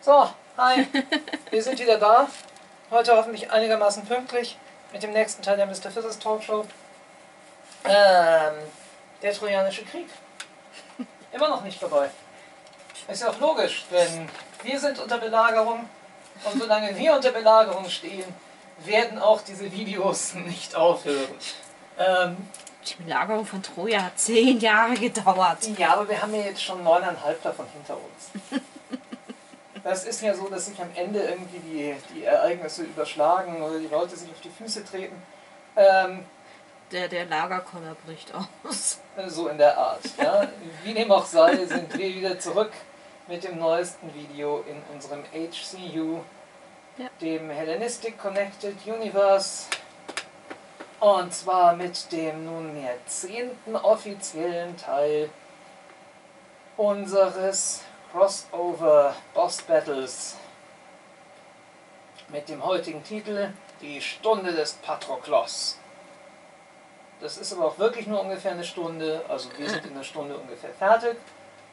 So, hi, wir sind wieder da. Heute hoffentlich einigermaßen pünktlich mit dem nächsten Teil der Mr. Physicist Talkshow. Ähm, der Trojanische Krieg. Immer noch nicht vorbei. Ist ja auch logisch, denn wir sind unter Belagerung und solange wir unter Belagerung stehen, werden auch diese Videos nicht aufhören. Ähm, Die Belagerung von Troja hat zehn Jahre gedauert. ja, aber wir haben ja jetzt schon neuneinhalb davon hinter uns. Das ist ja so, dass sich am Ende irgendwie die, die Ereignisse überschlagen oder die Leute sich auf die Füße treten. Ähm, Der, der Lagerkoller bricht aus. so in der Art. Ja. Wie dem auch sei, sind wir wieder zurück mit dem neuesten Video in unserem HCU, Ja. dem Hellenistic Connected Universe. Und zwar mit dem nunmehr zehnten offiziellen Teil unseres Crossover Boss Battles mit dem heutigen Titel Die Stunde des Patroklos. Das ist aber auch wirklich nur ungefähr eine Stunde, also wir sind in einer Stunde ungefähr fertig.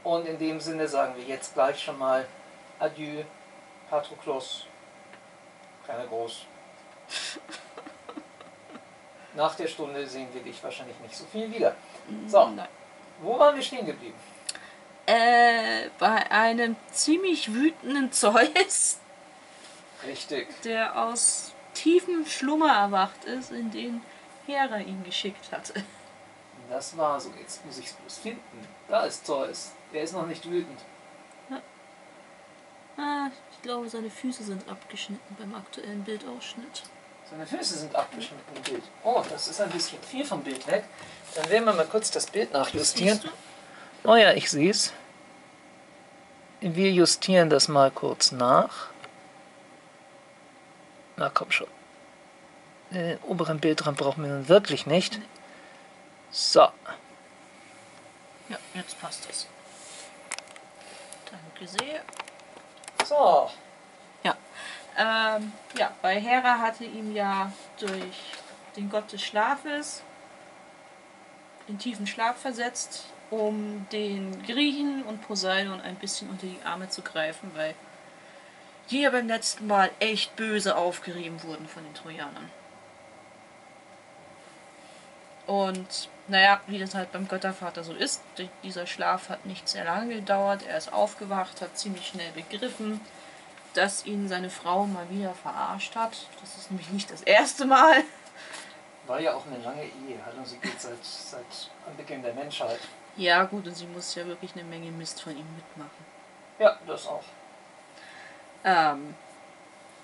Und in dem Sinne sagen wir jetzt gleich schon mal Adieu, Patroklos, kleiner Groß. Nach der Stunde sehen wir dich wahrscheinlich nicht so viel wieder. So. Nein. Wo waren wir stehen geblieben? Äh, bei einem ziemlich wütenden Zeus, Richtig. der aus tiefem Schlummer erwacht ist, in den Hera ihn geschickt hatte. Das war so. Jetzt muss ich es bloß finden. Da ist Zeus. Der ist noch nicht wütend. Ah, glaube, seine Füße sind abgeschnitten beim aktuellen Bildausschnitt. Seine Füße sind abgeschnitten im Bild. Oh, das ist ein bisschen viel vom Bild weg. Dann werden wir mal kurz das Bild nachjustieren. Oh ja, ich sehe es. Wir justieren das mal kurz nach. Na komm schon. Den oberen Bildrand brauchen wir nun wirklich nicht. So, Ja, jetzt passt es. Danke sehr. So. Ja. Ähm, ja, bei Hera hatte ihm ja durch den Gott des Schlafes in tiefen Schlaf versetzt, um den Griechen und Poseidon ein bisschen unter die Arme zu greifen, weil die ja beim letzten Mal echt böse aufgerieben wurden von den Trojanern. Und naja, wie das halt beim Göttervater so ist, die- dieser Schlaf hat nicht sehr lange gedauert. Er ist aufgewacht, hat ziemlich schnell begriffen, dass ihn seine Frau mal wieder verarscht hat. Das ist nämlich nicht das erste Mal. War ja auch eine lange Ehe. Also sie geht seit, seit Anbeginn der Menschheit. Ja, gut, und sie muss ja wirklich eine Menge Mist von ihm mitmachen. Ja, das auch. Ähm,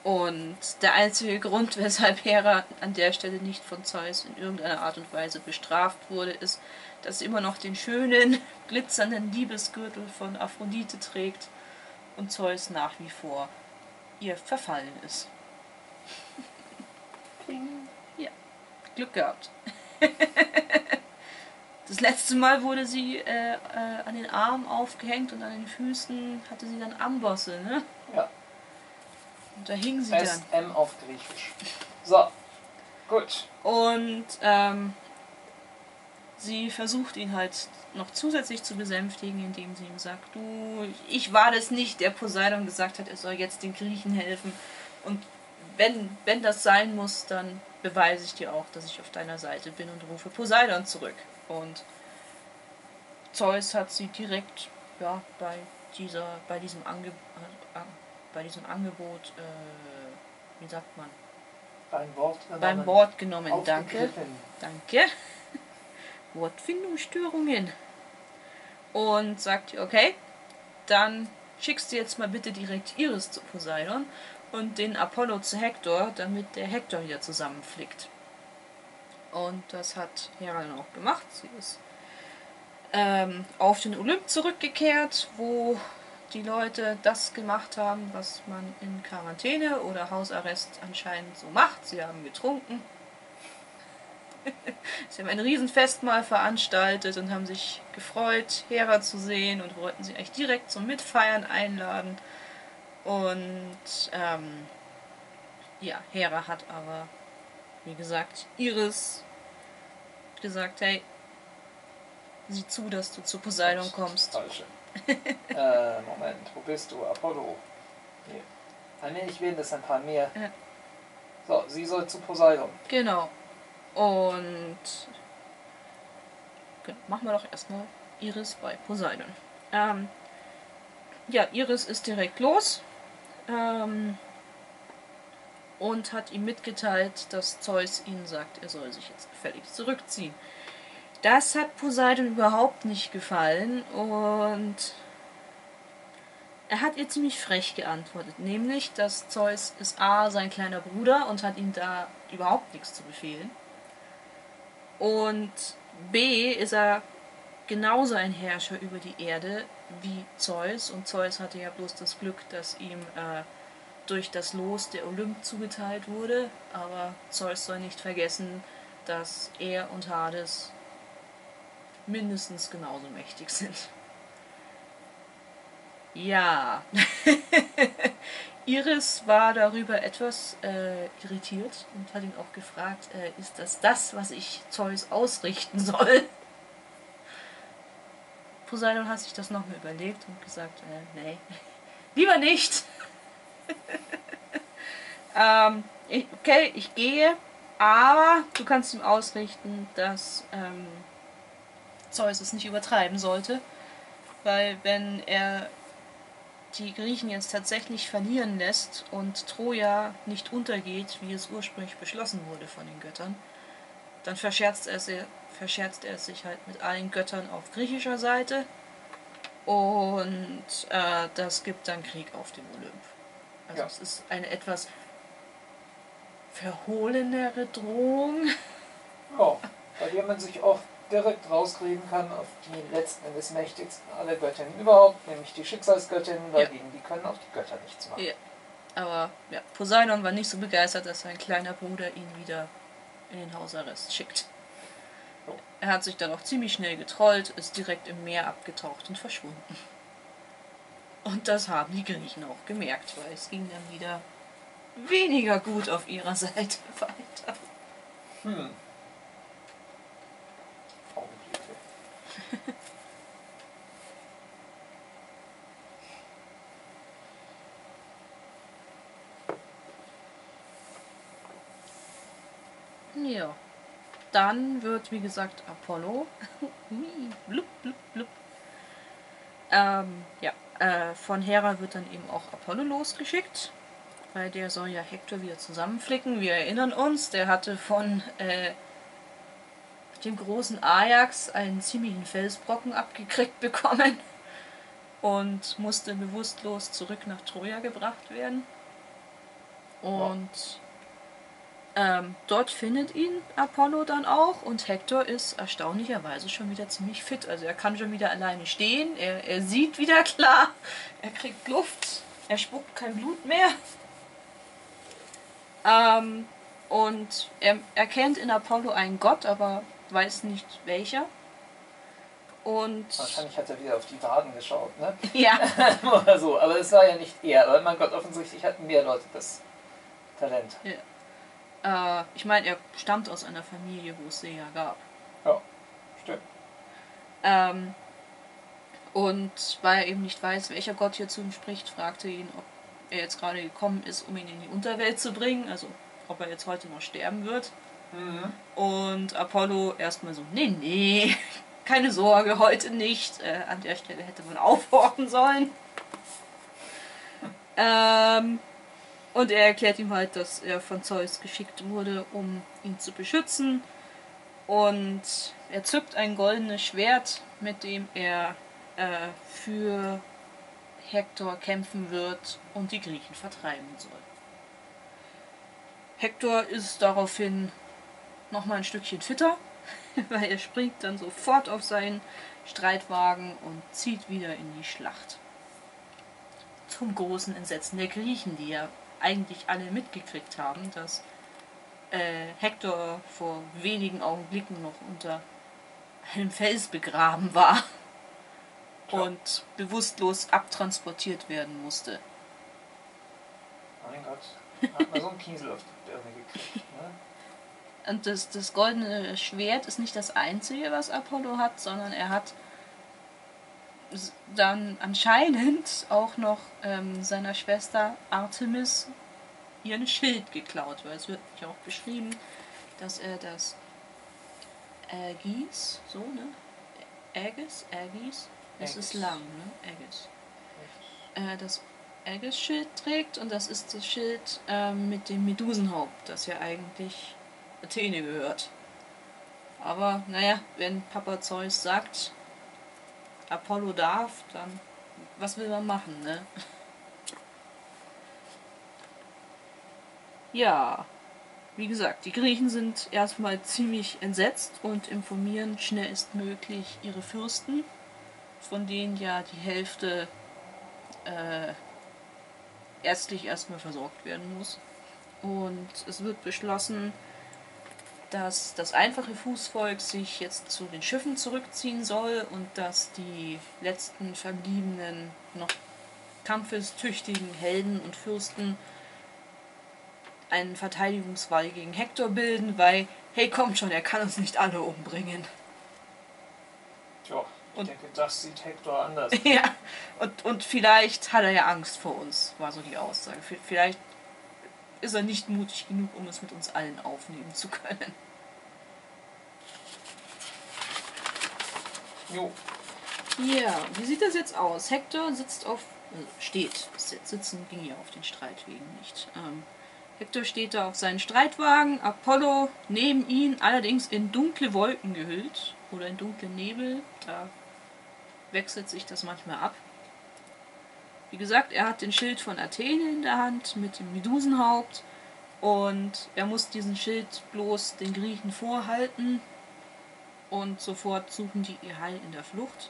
und der einzige Grund, weshalb Hera an der Stelle nicht von Zeus in irgendeiner Art und Weise bestraft wurde, ist, dass sie immer noch den schönen, glitzernden Liebesgürtel von Aphrodite trägt und Zeus nach wie vor ihr verfallen ist. Ja, Glück gehabt. Das letzte Mal wurde sie äh, äh, an den Armen aufgehängt und an den Füßen hatte sie dann Ambosse, ne? Ja. Und da hing sie dann. SM auf Griechisch. So, gut. Und ähm, sie versucht ihn halt noch zusätzlich zu besänftigen, indem sie ihm sagt, du, ich war das nicht, der Poseidon gesagt hat, er soll jetzt den Griechen helfen. Und wenn, wenn das sein muss, dann beweise ich dir auch, dass ich auf deiner Seite bin und rufe Poseidon zurück. Und Zeus hat sie direkt ja, bei, dieser, bei, diesem Ange bei diesem Angebot, äh, wie sagt man, Beim Wort. beim Wort genommen. Danke. Danke. Wortfindungsstörungen. Und sagt okay, dann schickst du jetzt mal bitte direkt Iris zu Poseidon und den Apollo zu Hektor, damit der Hektor wieder zusammenflickt. Und das hat Hera dann auch gemacht. Sie ist ähm, auf den Olymp zurückgekehrt, wo die Leute das gemacht haben, was man in Quarantäne oder Hausarrest anscheinend so macht. Sie haben getrunken. Sie haben ein Riesenfestmahl veranstaltet und haben sich gefreut, Hera zu sehen und wollten sie eigentlich direkt zum Mitfeiern einladen. Und ähm, ja, Hera hat aber wie gesagt, Iris gesagt, hey, sieh zu, dass du zu Poseidon kommst. Falsche. Äh, Moment, wo bist du? Apollo. Hier. Ah nee, ich will das ein paar mehr. Ja. So, sie soll zu Poseidon. Genau. Und genau, machen wir doch erstmal Iris bei Poseidon. Ähm, ja, Iris ist direkt los ähm, und hat ihm mitgeteilt, dass Zeus ihnen sagt, er soll sich jetzt gefälligst zurückziehen. Das hat Poseidon überhaupt nicht gefallen und er hat ihr ziemlich frech geantwortet, nämlich, dass Zeus ist A, sein kleiner Bruder und hat ihm da überhaupt nichts zu befehlen. Und B, ist er genauso ein Herrscher über die Erde wie Zeus und Zeus hatte ja bloß das Glück, dass ihm äh, durch das Los der Olymp zugeteilt wurde, aber Zeus soll nicht vergessen, dass er und Hades mindestens genauso mächtig sind. Ja. Iris war darüber etwas äh, irritiert und hat ihn auch gefragt, äh, ist das das, was ich Zeus ausrichten soll? Poseidon hat sich das nochmal überlegt und gesagt, äh, nee, lieber nicht. ähm, okay, ich gehe, aber du kannst ihm ausrichten, dass ähm, Zeus es nicht übertreiben sollte, weil wenn er die Griechen jetzt tatsächlich verlieren lässt und Troja nicht untergeht, wie es ursprünglich beschlossen wurde von den Göttern, dann verscherzt er, sie, verscherzt er sich halt mit allen Göttern auf griechischer Seite und äh, das gibt dann Krieg auf dem Olymp. Also Ja. es ist eine etwas verhohlenere Drohung. Ja, bei der man sich auch direkt rausreden kann auf die letzten Endes mächtigsten aller Göttinnen überhaupt, nämlich die Schicksalsgöttinnen, weil Ja. gegen die können auch die Götter nichts machen. Ja. Aber ja, Poseidon war nicht so begeistert, dass sein kleiner Bruder ihn wieder in den Hausarrest schickt. Jo. Er hat sich dann auch ziemlich schnell getrollt, ist direkt im Meer abgetaucht und verschwunden. Und das haben die Griechen auch gemerkt, weil es ging dann wieder weniger gut auf ihrer Seite weiter. Hm. Ja. Dann wird, wie gesagt, Apollo. Blub, blub, blub. Ähm, ja, äh, von Hera wird dann eben auch Apollo losgeschickt. Weil der soll ja Hektor wieder zusammenflicken. Wir erinnern uns, der hatte von äh, dem großen Ajax einen ziemlichen Felsbrocken abgekriegt bekommen. Und musste bewusstlos zurück nach Troja gebracht werden. Und ähm, dort findet ihn Apollo dann auch und Hector ist erstaunlicherweise schon wieder ziemlich fit. Also er kann schon wieder alleine stehen, er, er sieht wieder klar, er kriegt Luft, er spuckt kein Blut mehr. Ähm, und er erkennt in Apollo einen Gott, aber weiß nicht welcher. Und Wahrscheinlich hat er wieder auf die Waden geschaut, ne? ja, Oder so, aber es war ja nicht er, weil mein Gott, offensichtlich hatten mehr Leute das Talent. äh, ich meine, er stammt aus einer Familie, wo es Seher gab. Ja, stimmt. Ähm, und weil er eben nicht weiß, welcher Gott hier zu ihm spricht, fragte ihn, ob er jetzt gerade gekommen ist, um ihn in die Unterwelt zu bringen, also ob er jetzt heute noch sterben wird. Mhm. Und Apollo erstmal so, nee, nee, keine Sorge, heute nicht. Äh, an der Stelle hätte man aufhorchen sollen. Ähm, und er erklärt ihm halt, dass er von Zeus geschickt wurde, um ihn zu beschützen. Und er zückt ein goldenes Schwert, mit dem er äh, für Hektor kämpfen wird und die Griechen vertreiben soll. Hektor ist daraufhin nochmal ein Stückchen fitter, weil er springt dann sofort auf seinen Streitwagen und zieht wieder in die Schlacht. Zum großen Entsetzen der Griechen, die ja eigentlich alle mitgekriegt haben, dass äh, Hektor vor wenigen Augenblicken noch unter einem Fels begraben war Klar. und bewusstlos abtransportiert werden musste. Mein Gott, hat man so einen Kiesel auf die Birne gekriegt, ne? Und das, das goldene Schwert ist nicht das einzige, was Apollo hat, sondern er hat dann anscheinend auch noch ähm, seiner Schwester Artemis ihren Schild geklaut, weil es wird ja auch beschrieben, dass er das Aegis, so, ne? Aegis, Aegis, es ist lang, ne? Aegis. Äh, das Aegis-Schild trägt und das ist das Schild ähm, mit dem Medusenhaupt, das ja eigentlich Athene gehört. Aber naja, wenn Papa Zeus sagt, Apollo darf, dann was will man machen, ne? Ja, wie gesagt, die Griechen sind erstmal ziemlich entsetzt und informieren schnellstmöglich ihre Fürsten, von denen ja die Hälfte äh, ärztlich erstmal versorgt werden muss. Und es wird beschlossen, dass das einfache Fußvolk sich jetzt zu den Schiffen zurückziehen soll und dass die letzten verbliebenen noch kampfestüchtigen Helden und Fürsten einen Verteidigungswall gegen Hektor bilden, weil, hey, kommt schon, er kann uns nicht alle umbringen. Tja, ich Und- denke, das sieht Hector anders. ja, und, und vielleicht hat er ja Angst vor uns, war so die Aussage. Vielleicht ist er nicht mutig genug, um es mit uns allen aufnehmen zu können. Jo, Ja, wie sieht das jetzt aus? Hector sitzt auf. Äh, steht. Sitzen ging ja auf den Streitwegen nicht. Ähm, Hector steht da auf seinen Streitwagen, Apollo neben ihn, allerdings in dunkle Wolken gehüllt oder in dunkle Nebel. Da wechselt sich das manchmal ab. Wie gesagt, er hat den Schild von Athene in der Hand mit dem Medusenhaupt und er muss diesen Schild bloß den Griechen vorhalten und sofort suchen die ihr Heil in der Flucht.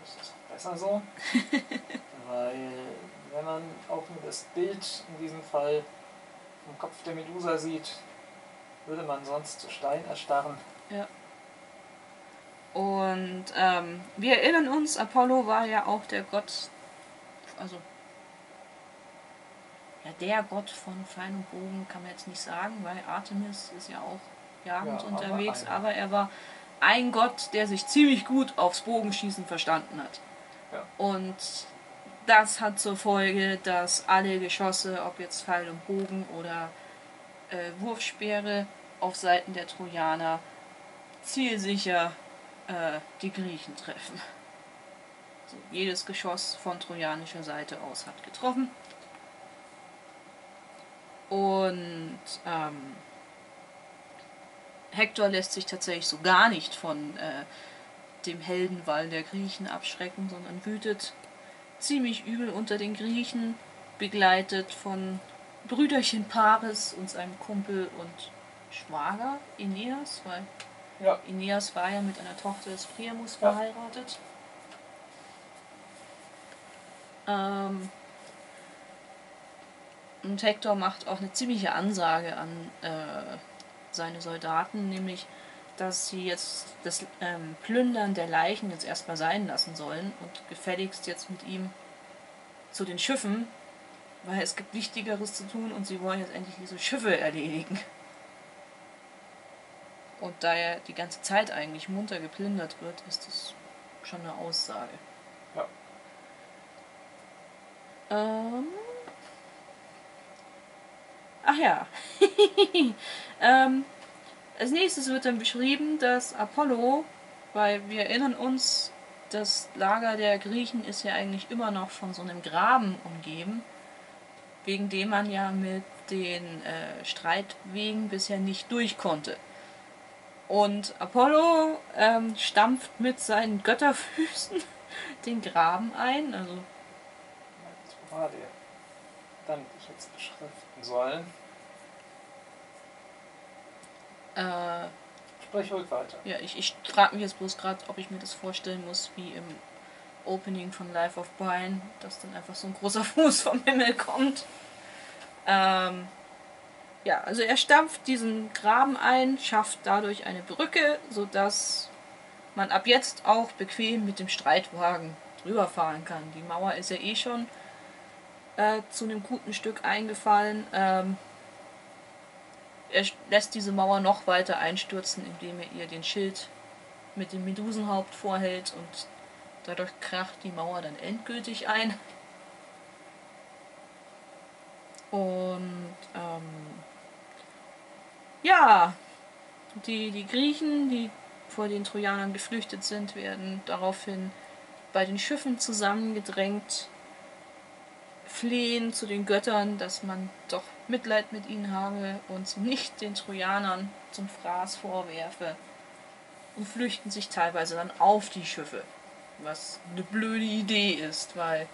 das ist besser so. Weil, wenn man auch nur das Bild in diesem Fall vom Kopf der Medusa sieht, würde man sonst zu Stein erstarren. Und ähm, wir erinnern uns, Apollo war ja auch der Gott, also ja, der Gott von Pfeil und Bogen kann man jetzt nicht sagen, weil Artemis ist ja auch jagend Ja, aber unterwegs, einer. aber er war ein Gott, der sich ziemlich gut aufs Bogenschießen verstanden hat. Ja. Und das hat zur Folge, dass alle Geschosse, ob jetzt Pfeil und Bogen oder äh, Wurfspeere auf Seiten der Trojaner, zielsicher äh, die Griechen treffen. Jedes Geschoss von trojanischer Seite aus hat getroffen. Und ähm, Hektor lässt sich tatsächlich so gar nicht von äh, dem Heldenwall der Griechen abschrecken, sondern wütet ziemlich übel unter den Griechen, begleitet von Brüderchen Paris und seinem Kumpel und Schwager Aeneas, weil Ja, Aeneas war ja mit einer Tochter des Priamus verheiratet. Ähm, und Hektor macht auch eine ziemliche Ansage an äh, seine Soldaten, nämlich, dass sie jetzt das ähm, Plündern der Leichen jetzt erstmal sein lassen sollen und gefälligst jetzt mit ihm zu den Schiffen, weil es gibt Wichtigeres zu tun und sie wollen jetzt endlich diese Schiffe erledigen. Und da er die ganze Zeit eigentlich munter geplündert wird, ist das schon eine Aussage. Ja. Ähm. Ach ja. ähm, als nächstes wird dann beschrieben, dass Apollo, weil wir erinnern uns, das Lager der Griechen ist ja eigentlich immer noch von so einem Graben umgeben, wegen dem man ja mit den äh, Streitwegen bisher nicht durch konnte. Und Apollo ähm, stampft mit seinen Götterfüßen den Graben ein. Also, war der? Dann ich jetzt beschriften sollen. äh, Sprich ruhig weiter. ja, ich, ich frage mich jetzt bloß gerade, ob ich mir das vorstellen muss wie im Opening von Life of Brian, dass dann einfach so ein großer Fuß vom Himmel kommt. Ähm, ja, also er stampft diesen Graben ein, schafft dadurch eine Brücke, sodass man ab jetzt auch bequem mit dem Streitwagen drüber fahren kann. Die Mauer ist ja eh schon äh, zu einem guten Stück eingefallen. Ähm, er lässt diese Mauer noch weiter einstürzen, indem er ihr den Schild mit dem Medusenhaupt vorhält und dadurch kracht die Mauer dann endgültig ein. Und ähm, ja, die, die Griechen, die vor den Trojanern geflüchtet sind, werden daraufhin bei den Schiffen zusammengedrängt, flehen zu den Göttern, dass man doch Mitleid mit ihnen habe und nicht den Trojanern zum Fraß vorwerfe und flüchten sich teilweise dann auf die Schiffe, was eine blöde Idee ist, weil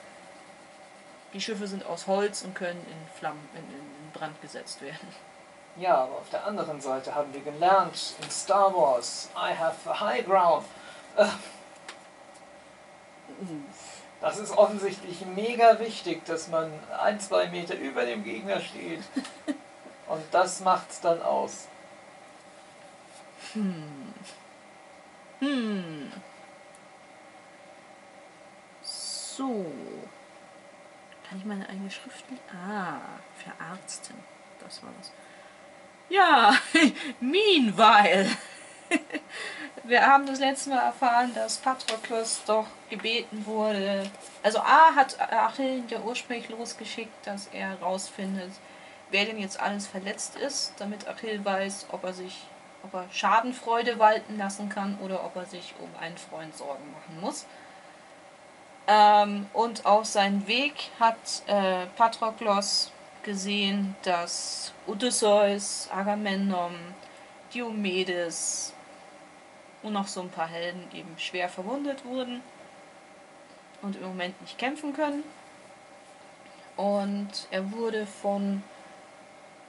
die Schiffe sind aus Holz und können in Flammen, in, in Brand gesetzt werden. Ja, aber auf der anderen Seite haben wir gelernt in Star Wars, I have the high ground. Äh, Das ist offensichtlich mega wichtig, dass man ein, zwei Meter über dem Gegner steht. Und das macht's dann aus. Hm. Hm. So. Kann ich meine eigene Schrift? Ah, verarzten. Das war das. Ja, meanwhile. Wir haben das letzte Mal erfahren, dass Patroklos doch gebeten wurde. Also A hat Achill ja ursprünglich losgeschickt, dass er rausfindet, wer denn jetzt alles verletzt ist, damit Achill weiß, ob er sich, ob er Schadenfreude walten lassen kann oder ob er sich um einen Freund Sorgen machen muss. Ähm, und auf seinem Weg hat äh, Patroklos gesehen, dass Odysseus, Agamemnon, Diomedes und noch so ein paar Helden eben schwer verwundet wurden und im Moment nicht kämpfen können. Und er wurde von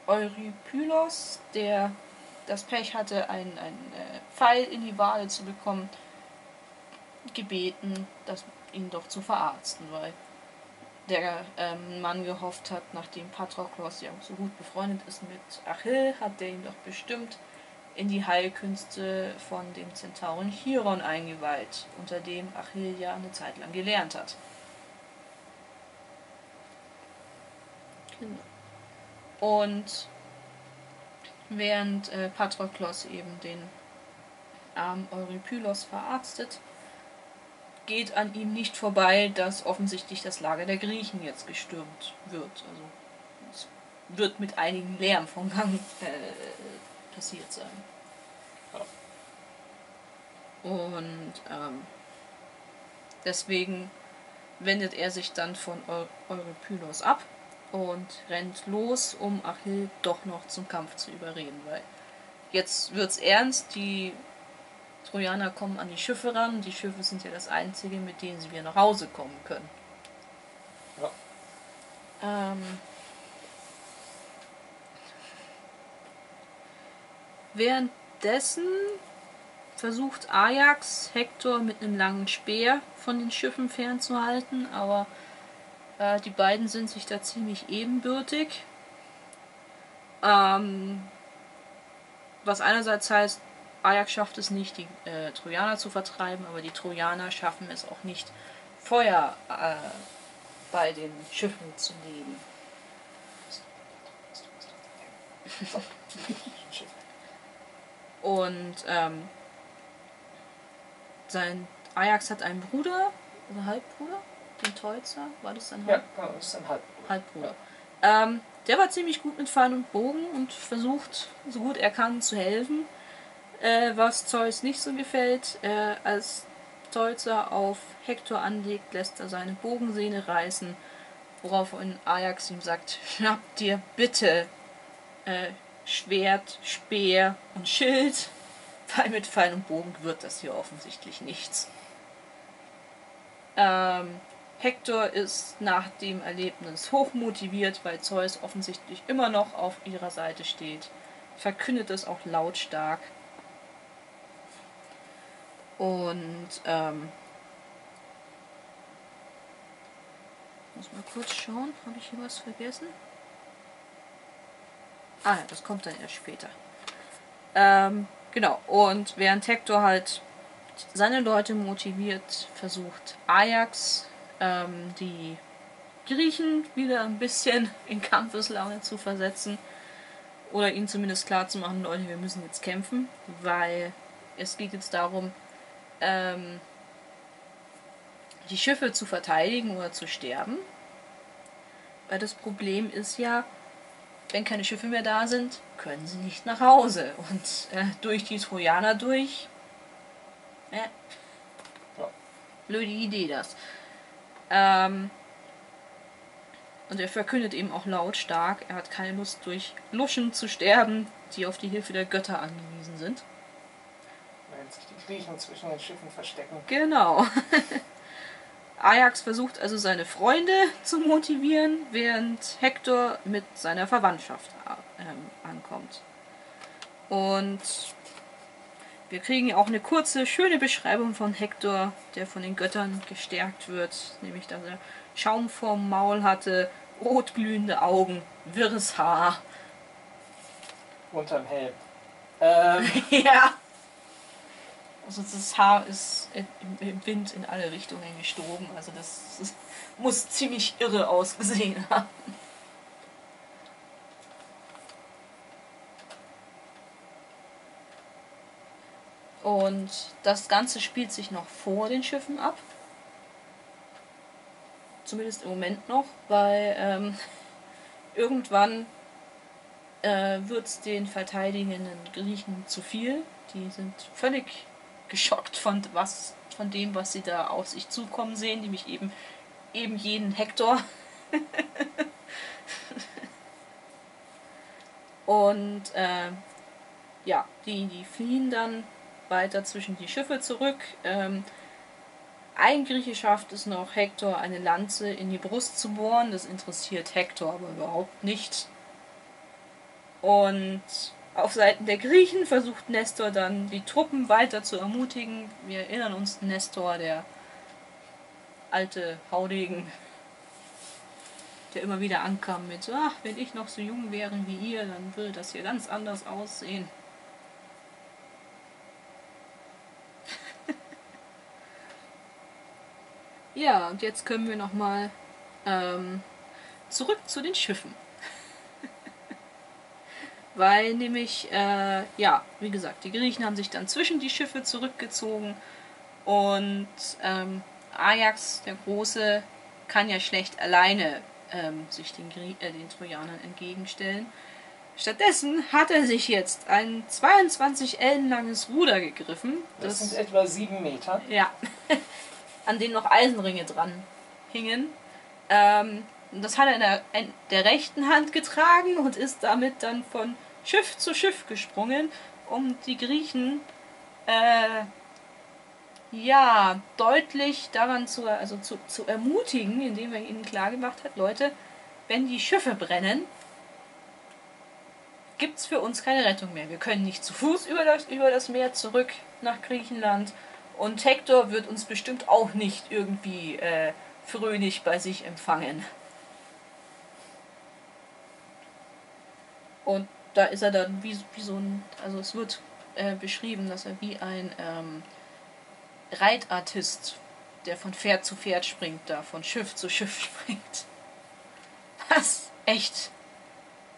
Eurypylos, der das Pech hatte, einen, einen äh, Pfeil in die Wade zu bekommen, gebeten, das, ihn doch zu verarzten, weil der ähm, Mann gehofft hat, nachdem Patroklos ja so gut befreundet ist mit Achill, hat der ihn doch bestimmt in die Heilkünste von dem Zentauren Chiron eingeweiht, unter dem Achill ja eine Zeit lang gelernt hat. Genau. Und während äh, Patroklos eben den armen Eurypylos verarztet, geht an ihm nicht vorbei, dass offensichtlich das Lager der Griechen jetzt gestürmt wird. Also es wird mit einigem Lärm vom Gang äh, passiert sein. Und ähm, deswegen wendet er sich dann von Eurypylos ab und rennt los, um Achill doch noch zum Kampf zu überreden, weil jetzt wird's ernst, die Trojaner kommen an die Schiffe ran, die Schiffe sind ja das einzige, mit denen sie wieder nach Hause kommen können. Ja. Ähm, währenddessen versucht Ajax Hektor mit einem langen Speer von den Schiffen fernzuhalten, aber äh, die beiden sind sich da ziemlich ebenbürtig. Ähm, was einerseits heißt, Ajax schafft es nicht, die äh, Trojaner zu vertreiben, aber die Trojaner schaffen es auch nicht, Feuer äh, bei den Schiffen zu legen. Und ähm, sein Ajax hat einen Bruder, oder Halbbruder, den Teuzer, war das sein Ja, Halb genau, das ist ein Halbbruder. Halbbruder? Ähm, der war ziemlich gut mit Pfeil und Bogen und versucht, so gut er kann, zu helfen. Äh, was Zeus nicht so gefällt, äh, als Teuzer auf Hektor anlegt, lässt er seine Bogensehne reißen, woraufhin Ajax ihm sagt, schnapp dir bitte äh, Schwert, Speer und Schild, weil mit Pfeil und Bogen wird das hier offensichtlich nichts. Ähm, Hektor ist nach dem Erlebnis hochmotiviert, weil Zeus offensichtlich immer noch auf ihrer Seite steht, verkündet es auch lautstark. Und ähm, muss mal kurz schauen, habe ich hier was vergessen? Ah ja, das kommt dann erst später. Ähm, genau, und während Hector halt seine Leute motiviert, versucht Ajax ähm, die Griechen wieder ein bisschen in Kampfeslaune zu versetzen. Oder ihnen zumindest klar zu machen, Leute, wir müssen jetzt kämpfen, weil es geht jetzt darum, ähm, die Schiffe zu verteidigen oder zu sterben. Weil das Problem ist ja, wenn keine Schiffe mehr da sind, können sie nicht nach Hause. Und äh, durch die Trojaner durch. Äh, Ja. blöde Idee das. Ähm, und er verkündet eben auch lautstark, er hat keine Lust durch Luschen zu sterben, die auf die Hilfe der Götter angewiesen sind. Während sich die Griechen zwischen den Schiffen verstecken. Genau. Ajax versucht also seine Freunde zu motivieren, während Hektor mit seiner Verwandtschaft ähm, ankommt. Und wir kriegen auch eine kurze, schöne Beschreibung von Hektor, der von den Göttern gestärkt wird, nämlich dass er Schaum vorm Maul hatte, rotglühende Augen, wirres Haar. Unterm Helm. Ähm, ja. Also das Haar ist im, Wind in alle Richtungen gestoben. Also das, das muss ziemlich irre ausgesehen haben. Und das Ganze spielt sich noch vor den Schiffen ab. Zumindest im Moment noch, weil ähm, irgendwann äh, wird es den verteidigenden Griechen zu viel. Die sind völlig geschockt von, was, von dem, was sie da auf sich zukommen sehen, nämlich eben, eben jeden Hektor. Und äh, ja, die, die fliehen dann weiter zwischen die Schiffe zurück. Ähm, ein Grieche schafft es noch, Hektor eine Lanze in die Brust zu bohren. Das interessiert Hektor aber überhaupt nicht. Und auf Seiten der Griechen versucht Nestor dann die Truppen weiter zu ermutigen. Wir erinnern uns Nestor, der alte Haudegen, der immer wieder ankam mit, ach, wenn ich noch so jung wäre wie ihr, dann würde das hier ganz anders aussehen. ja, und jetzt können wir nochmal ähm, zurück zu den Schiffen. Weil nämlich, äh, ja, wie gesagt, die Griechen haben sich dann zwischen die Schiffe zurückgezogen und ähm, Ajax, der Große, kann ja schlecht alleine ähm, sich den, äh, den Trojanern entgegenstellen. Stattdessen hat er sich jetzt ein 22 Ellen langes Ruder gegriffen. das sind etwa sieben Meter. Ja, an denen noch Eisenringe dran hingen. Ähm, und das hat er in der, in der rechten Hand getragen und ist damit dann von Schiff zu Schiff gesprungen, um die Griechen äh, ja deutlich daran zu, also zu, zu ermutigen, indem er ihnen klargemacht hat, Leute, wenn die Schiffe brennen, gibt es für uns keine Rettung mehr. Wir können nicht zu Fuß über das, über das Meer zurück nach Griechenland und Hektor wird uns bestimmt auch nicht irgendwie äh, fröhlich bei sich empfangen. Und da ist er dann wie, wie so ein, also es wird äh, beschrieben, dass er wie ein ähm, Reitartist, der von Pferd zu Pferd springt, da von Schiff zu Schiff springt. Was echt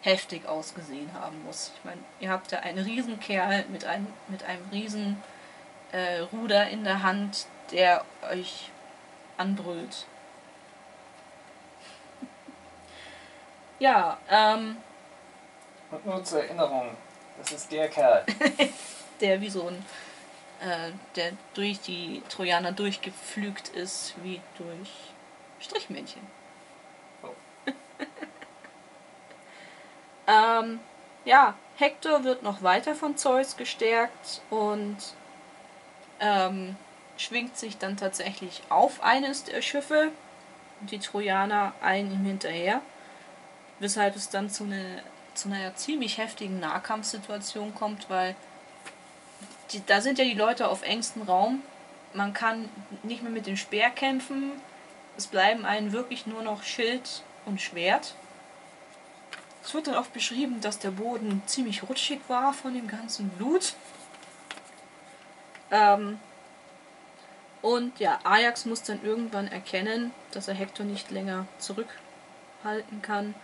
heftig ausgesehen haben muss. Ich meine, ihr habt da einen Riesenkerl mit einem, mit einem riesen äh, in der Hand, der euch anbrüllt. ja, ähm, Und nur zur Erinnerung, das ist der Kerl. der wie so ein, äh, der durch die Trojaner durchgepflügt ist, wie durch Strichmännchen. Oh. ähm, ja, Hektor wird noch weiter von Zeus gestärkt und ähm, schwingt sich dann tatsächlich auf eines der Schiffe und die Trojaner eilen ihm hinterher, weshalb es dann zu, eine, zu einer ziemlich heftigen Nahkampfsituation kommt, weil die, da sind ja die Leute auf engstem Raum. Man kann nicht mehr mit dem Speer kämpfen. Es bleiben einen wirklich nur noch Schild und Schwert. Es wird dann auch beschrieben, dass der Boden ziemlich rutschig war von dem ganzen Blut. Ähm, und ja, Ajax muss dann irgendwann erkennen, dass er Hektor nicht länger zurückhalten kann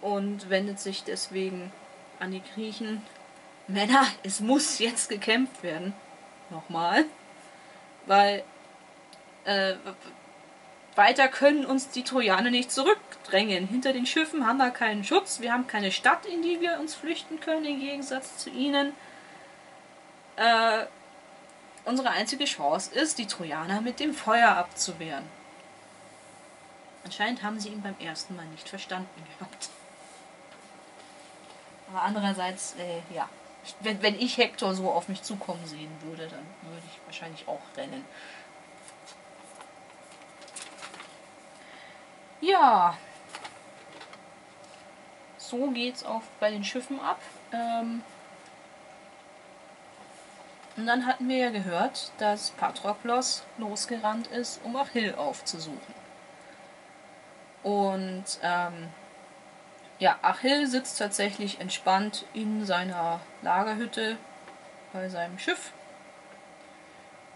und wendet sich deswegen an die Griechen, Männer, es muss jetzt gekämpft werden. Nochmal. Weil äh, weiter können uns die Trojaner nicht zurückdrängen. Hinter den Schiffen haben wir keinen Schutz. Wir haben keine Stadt, in die wir uns flüchten können, im Gegensatz zu ihnen. Äh, unsere einzige Chance ist, die Trojaner mit dem Feuer abzuwehren. Anscheinend haben sie ihn beim ersten Mal nicht verstanden gehabt. Aber andererseits, äh, ja, wenn, wenn ich Hector so auf mich zukommen sehen würde, dann würde ich wahrscheinlich auch rennen. Ja, so geht's auch bei den Schiffen ab. Ähm und dann hatten wir ja gehört, dass Patroklos losgerannt ist, um Achill aufzusuchen. Und ähm, ja, Achill sitzt tatsächlich entspannt in seiner Lagerhütte bei seinem Schiff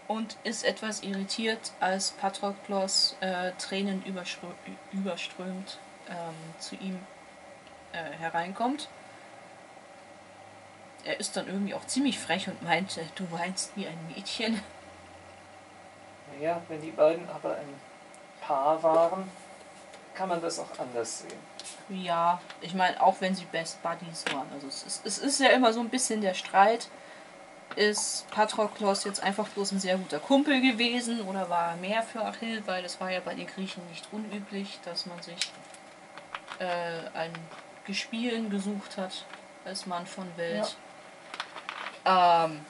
und ist etwas irritiert, als Patroklos äh, Tränen überströmt ähm, zu ihm äh, hereinkommt. Er ist dann irgendwie auch ziemlich frech und meinte, du weinst wie ein Mädchen. Naja, wenn die beiden aber ein Paar waren, kann man das auch anders sehen. Ja, ich meine, auch wenn sie Best Buddies waren. Also es ist, es ist ja immer so ein bisschen der Streit. Ist Patroklos jetzt einfach bloß ein sehr guter Kumpel gewesen oder war er mehr für Achill? Weil es war ja bei den Griechen nicht unüblich, dass man sich äh, ein Gespielen gesucht hat als Mann von Welt. Ja. Ähm,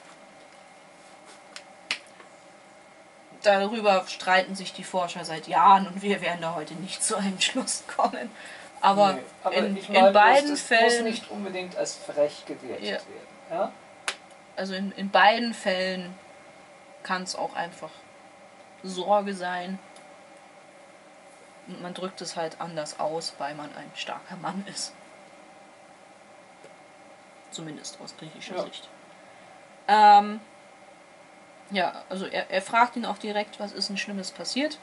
darüber streiten sich die Forscher seit Jahren und wir werden da heute nicht zu einem Schluss kommen. Aber, nee, aber in, meine, in, beiden muss, Fällen. muss nicht unbedingt als frech gewertet ja. werden. Ja? Also in, in beiden Fällen kann es auch einfach Sorge sein. Und man drückt es halt anders aus, weil man ein starker Mann ist. Zumindest aus griechischer ja. Sicht. Ähm, ja, also er, er fragt ihn auch direkt, was ist denn Schlimmes passiert.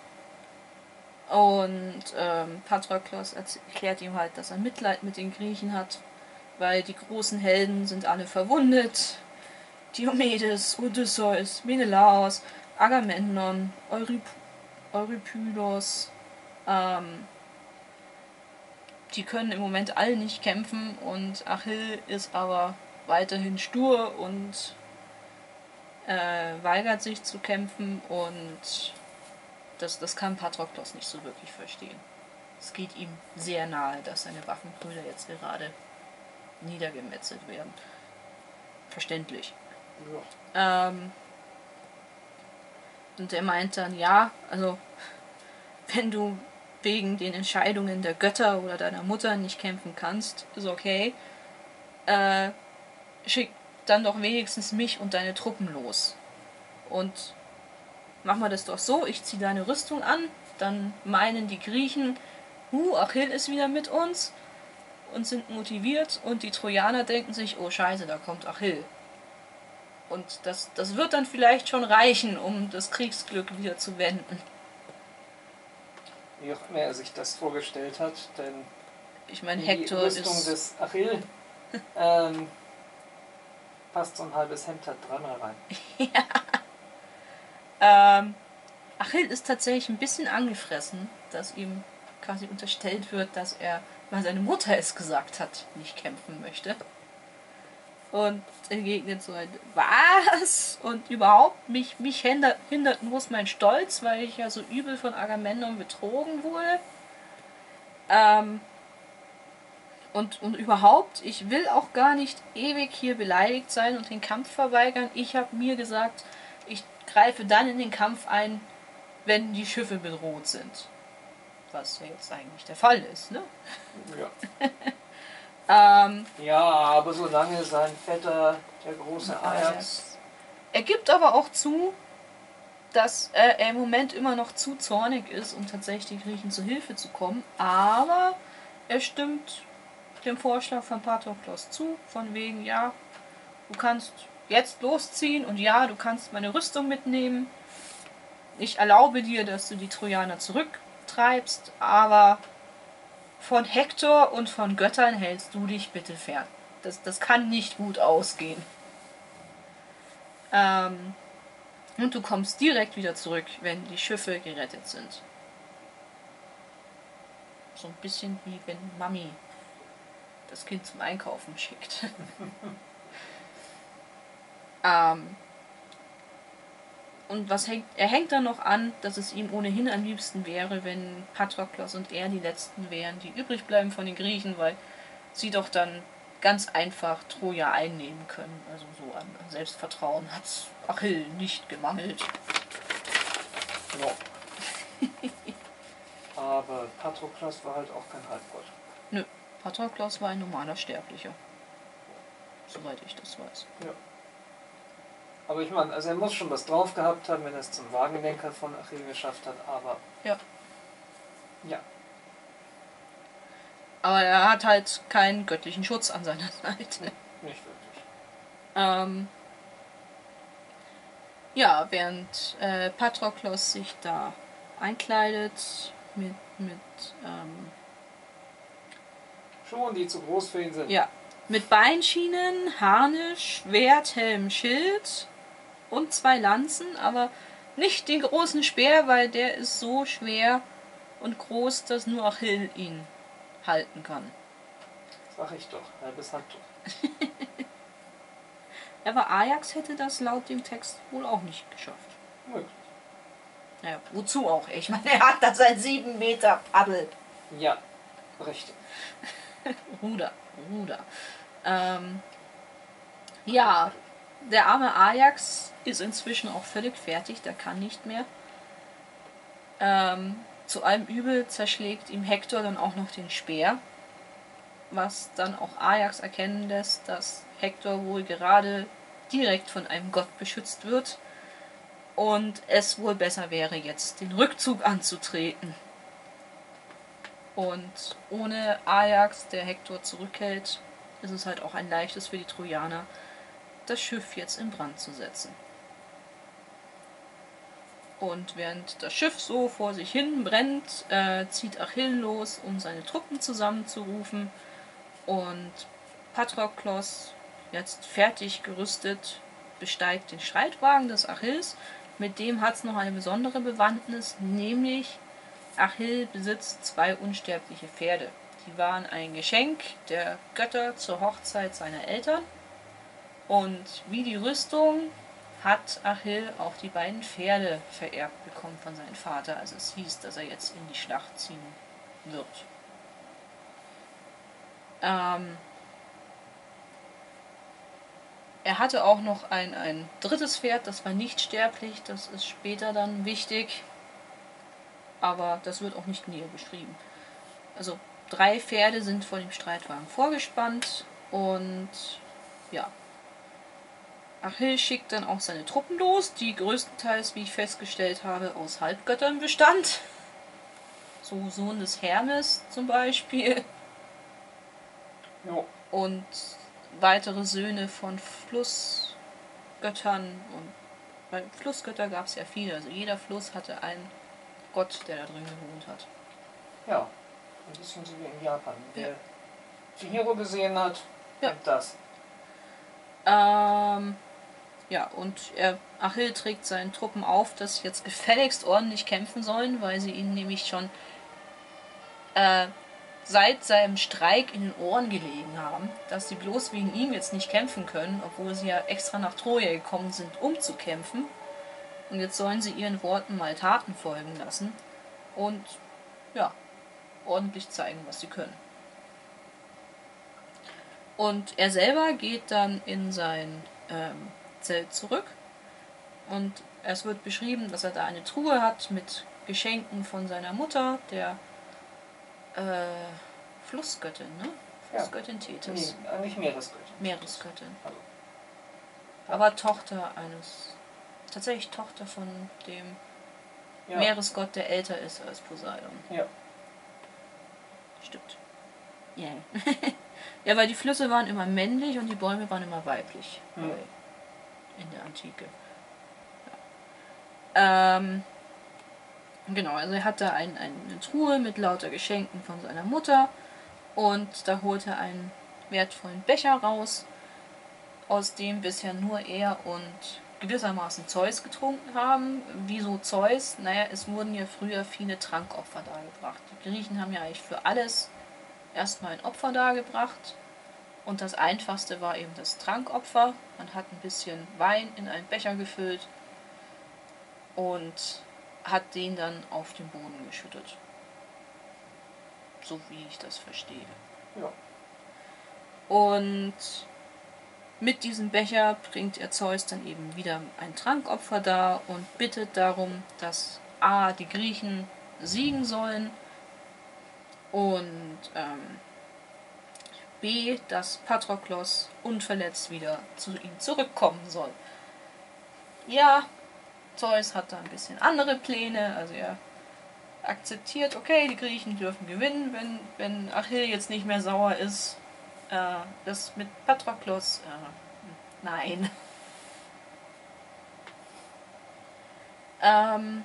Und ähm, Patroklos erklärt ihm halt, dass er Mitleid mit den Griechen hat, weil die großen Helden sind alle verwundet. Diomedes, Odysseus, Menelaos, Agamemnon, Euryp Eurypylos, ähm, die können im Moment alle nicht kämpfen und Achill ist aber weiterhin stur und äh, weigert sich zu kämpfen und das, das kann Patroklos nicht so wirklich verstehen. Es geht ihm sehr nahe, dass seine Waffenbrüder jetzt gerade niedergemetzelt werden. Verständlich. Ja. Ähm, und er meint dann, ja, also wenn du wegen den Entscheidungen der Götter oder deiner Mutter nicht kämpfen kannst, ist okay. Äh, schick dann doch wenigstens mich und deine Truppen los. Und machen wir das doch so, ich ziehe deine Rüstung an, dann meinen die Griechen, uh, Achill ist wieder mit uns und sind motiviert und die Trojaner denken sich, oh scheiße, da kommt Achill. Und das, das wird dann vielleicht schon reichen, um das Kriegsglück wieder zu wenden. Wie auch immer er sich das vorgestellt hat, denn ich meine, Hector die Rüstung ist des Achill ähm, passt so ein halbes Hemd da dran rein. ja. Ähm, Achill ist tatsächlich ein bisschen angefressen, dass ihm quasi unterstellt wird, dass er, weil seine Mutter es gesagt hat, nicht kämpfen möchte. Und entgegnet so ein, was? Und überhaupt, mich, mich hindert, hindert muss mein Stolz, weil ich ja so übel von Agamemnon betrogen wurde. Ähm, und, und überhaupt, ich will auch gar nicht ewig hier beleidigt sein und den Kampf verweigern. Ich habe mir gesagt, greife dann in den Kampf ein, wenn die Schiffe bedroht sind. Was ja jetzt eigentlich der Fall ist, ne? Ja. ähm, ja, aber solange sein Vetter, der große Ajax. Er gibt aber auch zu, dass er im Moment immer noch zu zornig ist, um tatsächlich den Griechen zu Hilfe zu kommen. Aber er stimmt dem Vorschlag von Patroklos zu, von wegen, ja, du kannst jetzt losziehen und ja, du kannst meine Rüstung mitnehmen. Ich erlaube dir, dass du die Trojaner zurücktreibst, aber von Hektor und von Göttern hältst du dich bitte fern. Das, das kann nicht gut ausgehen. Ähm, und du kommst direkt wieder zurück, wenn die Schiffe gerettet sind. So ein bisschen wie wenn Mami das Kind zum Einkaufen schickt. ähm, und was hängt, er hängt dann noch an, dass es ihm ohnehin am liebsten wäre, wenn Patroklos und er die letzten wären, die übrig bleiben von den Griechen, weil sie doch dann ganz einfach Troja einnehmen können. Also so an Selbstvertrauen hat Achill nicht gemangelt. Ja. Aber Patroklos war halt auch kein Halbgott. Nö, Patroklos war ein normaler Sterblicher. Soweit ich das weiß. Ja. Aber ich meine, also er muss schon was drauf gehabt haben, wenn er es zum Wagenlenker von Achill geschafft hat, aber. Ja. Ja. Aber er hat halt keinen göttlichen Schutz an seiner Seite. Nicht wirklich. Ähm, ja, während äh, Patroklos sich da einkleidet mit, mit, ähm, Schuhen, die zu groß für ihn sind. ja, mit Beinschienen, Harnisch, Schwert, Helm, Schild und zwei Lanzen, aber nicht den großen Speer, weil der ist so schwer und groß, dass nur Achill ihn halten kann. Sag ich doch, halbes Handtuch. Aber Ajax hätte das laut dem Text wohl auch nicht geschafft. Möglich. Naja, wozu auch? Ich meine, er hat da sein 7 Meter Paddel. Ja, richtig. Ruder, Ruder. Ähm, ja, der arme Ajax ist inzwischen auch völlig fertig, der kann nicht mehr. Ähm, zu allem Übel zerschlägt ihm Hektor dann auch noch den Speer, was dann auch Ajax erkennen lässt, dass Hektor wohl gerade direkt von einem Gott beschützt wird und es wohl besser wäre, jetzt den Rückzug anzutreten. Und ohne Ajax, der Hektor zurückhält, ist es halt auch ein leichtes für die Trojaner, das Schiff jetzt in Brand zu setzen. Und während das Schiff so vor sich hin brennt, äh, zieht Achill los, um seine Truppen zusammenzurufen. Und Patroklos, jetzt fertig gerüstet, besteigt den Streitwagen des Achilles. Mit dem hat es noch eine besondere Bewandtnis, nämlich Achill besitzt zwei unsterbliche Pferde. Die waren ein Geschenk der Götter zur Hochzeit seiner Eltern. Und wie die Rüstung hat Achill auch die beiden Pferde vererbt bekommen von seinem Vater. Also es hieß, dass er jetzt in die Schlacht ziehen wird. Ähm, er hatte auch noch ein, ein drittes Pferd, das war nicht sterblich, das ist später dann wichtig, aber das wird auch nicht näher beschrieben. Also drei Pferde sind vor dem Streitwagen vorgespannt und ja, Achill schickt dann auch seine Truppen los, die größtenteils, wie ich festgestellt habe, aus Halbgöttern bestand. So Sohn des Hermes zum Beispiel. Jo. Und weitere Söhne von Flussgöttern. Und bei Flussgötter gab es ja viele. Also jeder Fluss hatte einen Gott, der da drin gewohnt hat. Ja. Ein bisschen so wie in Japan. Wer Ja. Chihiro gesehen hat, Ja. das. Ähm, ja, und er, Achill trägt seinen Truppen auf, dass sie jetzt gefälligst ordentlich kämpfen sollen, weil sie ihn nämlich schon äh, seit seinem Streik in den Ohren gelegen haben, dass sie bloß wegen ihm jetzt nicht kämpfen können, obwohl sie ja extra nach Troja gekommen sind, um zu kämpfen. Und jetzt sollen sie ihren Worten mal Taten folgen lassen und ja, ordentlich zeigen, was sie können. Und er selber geht dann in sein ähm, Zelt zurück und es wird beschrieben, dass er da eine Truhe hat mit Geschenken von seiner Mutter, der äh, Flussgöttin, ne? Flussgöttin Tethys. Nee, eigentlich Meeresgöttin. Meeresgöttin. Also, Aber Tochter eines. Tatsächlich Tochter von dem ja. Meeresgott, der älter ist als Poseidon. Ja. Stimmt. Yeah. ja, weil die Flüsse waren immer männlich und die Bäume waren immer weiblich. Hm. In der Antike. Ja. Ähm, genau, also er hat da ein, ein, eine Truhe mit lauter Geschenken von seiner Mutter und da holt er einen wertvollen Becher raus, aus dem bisher nur er und gewissermaßen Zeus getrunken haben. Wieso Zeus? Naja, es wurden ja früher viele Trankopfer dargebracht. Die Griechen haben ja eigentlich für alles erstmal ein Opfer dargebracht. Und das einfachste war eben das Trankopfer. Man hat ein bisschen Wein in einen Becher gefüllt und hat den dann auf den Boden geschüttet. So wie ich das verstehe. Ja. Und mit diesem Becher bringt er Zeus dann eben wieder ein Trankopfer dar und bittet darum, dass A, die Griechen siegen sollen und ähm, B, dass Patroklos unverletzt wieder zu ihm zurückkommen soll. Ja, Zeus hat da ein bisschen andere Pläne, also er akzeptiert, okay, die Griechen dürfen gewinnen, wenn, wenn Achill jetzt nicht mehr sauer ist. Äh, das mit Patroklos, äh, nein. Ähm,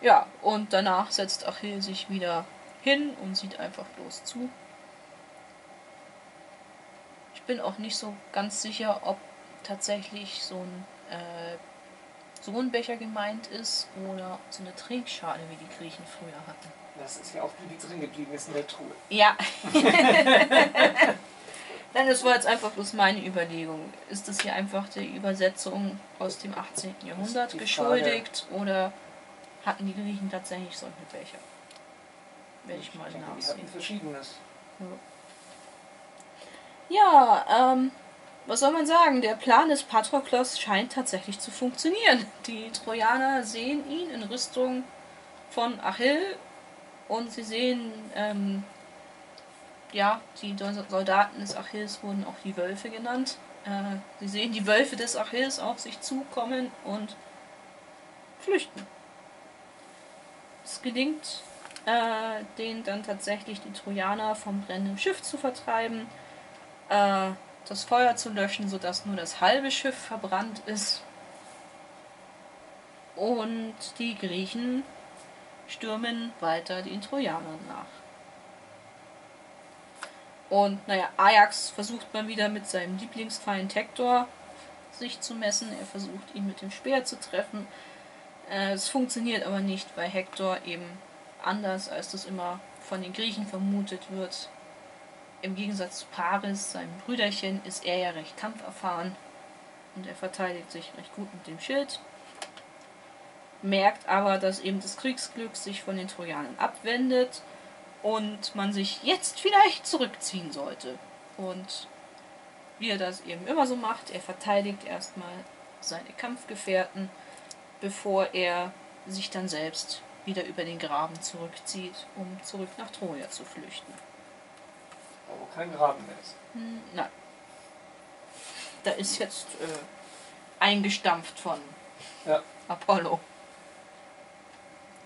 ja, und danach setzt Achill sich wieder hin und sieht einfach bloß zu. Bin auch nicht so ganz sicher, ob tatsächlich so ein äh, so ein Becher gemeint ist oder so eine Trinkschale, wie die Griechen früher hatten. Das ist ja auch wie die drin geblieben ist in der Truhe. Ja. Nein, das war jetzt einfach bloß meine Überlegung. Ist das hier einfach die Übersetzung aus dem 18. Jahrhundert geschuldigt oder hatten die Griechen tatsächlich solche Becher? Werde ich mal denke, die nachsehen. hatten verschiedenes. Ja, ähm, was soll man sagen? Der Plan des Patroklos scheint tatsächlich zu funktionieren. Die Trojaner sehen ihn in Rüstung von Achill und sie sehen, ähm, ja, die Soldaten des Achilles wurden auch die Wölfe genannt. Äh, sie sehen die Wölfe des Achilles auf sich zukommen und flüchten. Es gelingt äh, denen dann tatsächlich die Trojaner vom brennenden Schiff zu vertreiben. Äh, das Feuer zu löschen, sodass nur das halbe Schiff verbrannt ist. Und die Griechen stürmen weiter den Trojanern nach. Und naja, Ajax versucht mal wieder mit seinem Lieblingsfeind Hektor sich zu messen. Er versucht ihn mit dem Speer zu treffen. Äh, Es funktioniert aber nicht, weil Hektor eben anders als das immer von den Griechen vermutet wird, im Gegensatz zu Paris, seinem Brüderchen, ist er ja recht kampferfahren und er verteidigt sich recht gut mit dem Schild. Merkt aber, dass eben das Kriegsglück sich von den Trojanern abwendet und man sich jetzt vielleicht zurückziehen sollte. Und wie er das eben immer so macht, er verteidigt erstmal seine Kampfgefährten, bevor er sich dann selbst wieder über den Graben zurückzieht, um zurück nach Troja zu flüchten. Wo kein Graben mehr ist. Hm, Nein. Da ist jetzt äh, eingestampft von Ja. Apollo.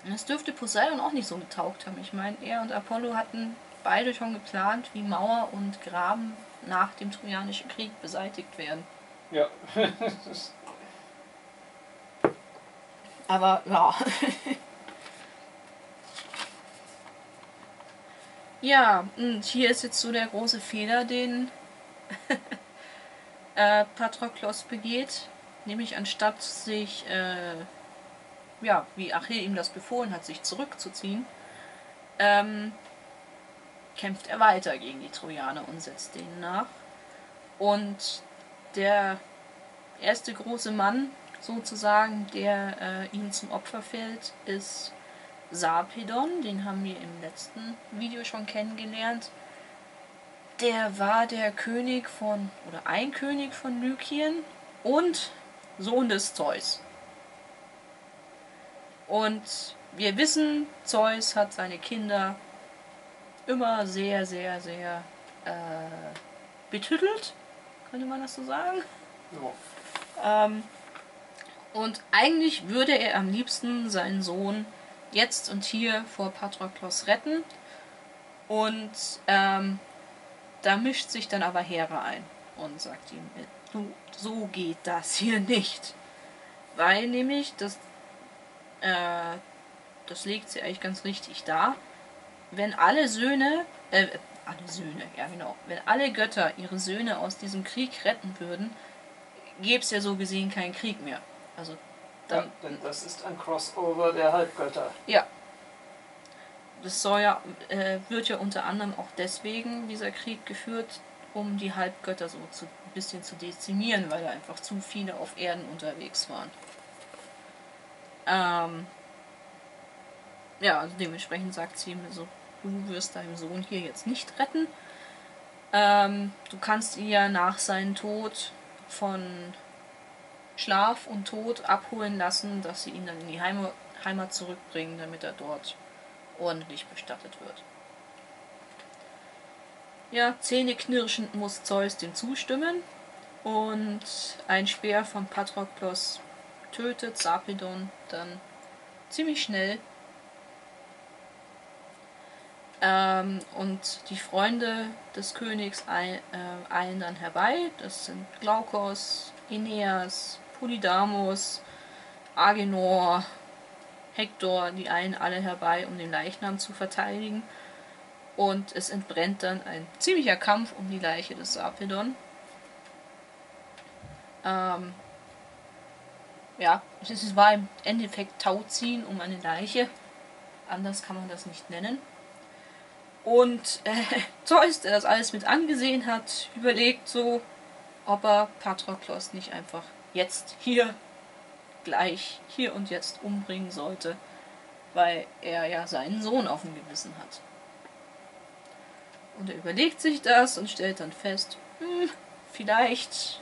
Und Das dürfte Poseidon auch nicht so getaugt haben. Ich meine, er und Apollo hatten beide schon geplant, wie Mauer und Graben nach dem Trojanischen Krieg beseitigt werden. Ja. Aber ja. ja, und hier ist jetzt so der große Fehler, den äh, Patroklos begeht. Nämlich anstatt sich, äh, ja, wie Achill ihm das befohlen hat, sich zurückzuziehen, ähm, kämpft er weiter gegen die Trojaner und setzt denen nach. Und der erste große Mann, sozusagen, der äh, ihm zum Opfer fällt, ist Sarpedon. Den haben wir im letzten Video schon kennengelernt. Der war der König von, oder ein König von Lykien und Sohn des Zeus. Und wir wissen, Zeus hat seine Kinder immer sehr, sehr, sehr äh, betüttelt, könnte man das so sagen. ja. Ähm, und eigentlich würde er am liebsten seinen Sohn jetzt und hier vor Patroklos retten. Und ähm, da mischt sich dann aber Hera ein und sagt ihm, du, so geht das hier nicht. Weil nämlich, das, äh, das legt sie eigentlich ganz richtig dar, wenn alle Söhne, äh, alle Söhne, ja genau. Wenn alle Götter ihre Söhne aus diesem Krieg retten würden, gäbe es ja so gesehen keinen Krieg mehr. Also dann, ja, denn das ist ein Crossover der Halbgötter. Ja. Das soll ja, äh, wird ja unter anderem auch deswegen dieser Krieg geführt, um die Halbgötter so zu, ein bisschen zu dezimieren, weil da einfach zu viele auf Erden unterwegs waren. Ähm, ja, also dementsprechend sagt sie mir so, du wirst deinen Sohn hier jetzt nicht retten. Ähm, du kannst ihn ja nach seinem Tod von Schlaf und Tod abholen lassen, dass sie ihn dann in die Heim Heimat zurückbringen, damit er dort ordentlich bestattet wird. Ja, zähneknirschend muss Zeus dem zustimmen und ein Speer von Patroklos tötet Sarpedon dann ziemlich schnell. Ähm, und die Freunde des Königs eilen, äh, dann herbei. Das sind Glaukos, Aeneas, Polydamas, Agenor, Hektor, die eilen alle herbei, um den Leichnam zu verteidigen. Und es entbrennt dann ein ziemlicher Kampf um die Leiche des Sarpedon. Ähm, ja, es war im Endeffekt Tauziehen um eine Leiche. Anders kann man das nicht nennen. Und äh, Zeus, der das alles mit angesehen hat, überlegt so, ob er Patroklos nicht einfach jetzt hier gleich hier und jetzt umbringen sollte, weil er ja seinen Sohn auf dem Gewissen hat. Und er überlegt sich das und stellt dann fest, hm, vielleicht,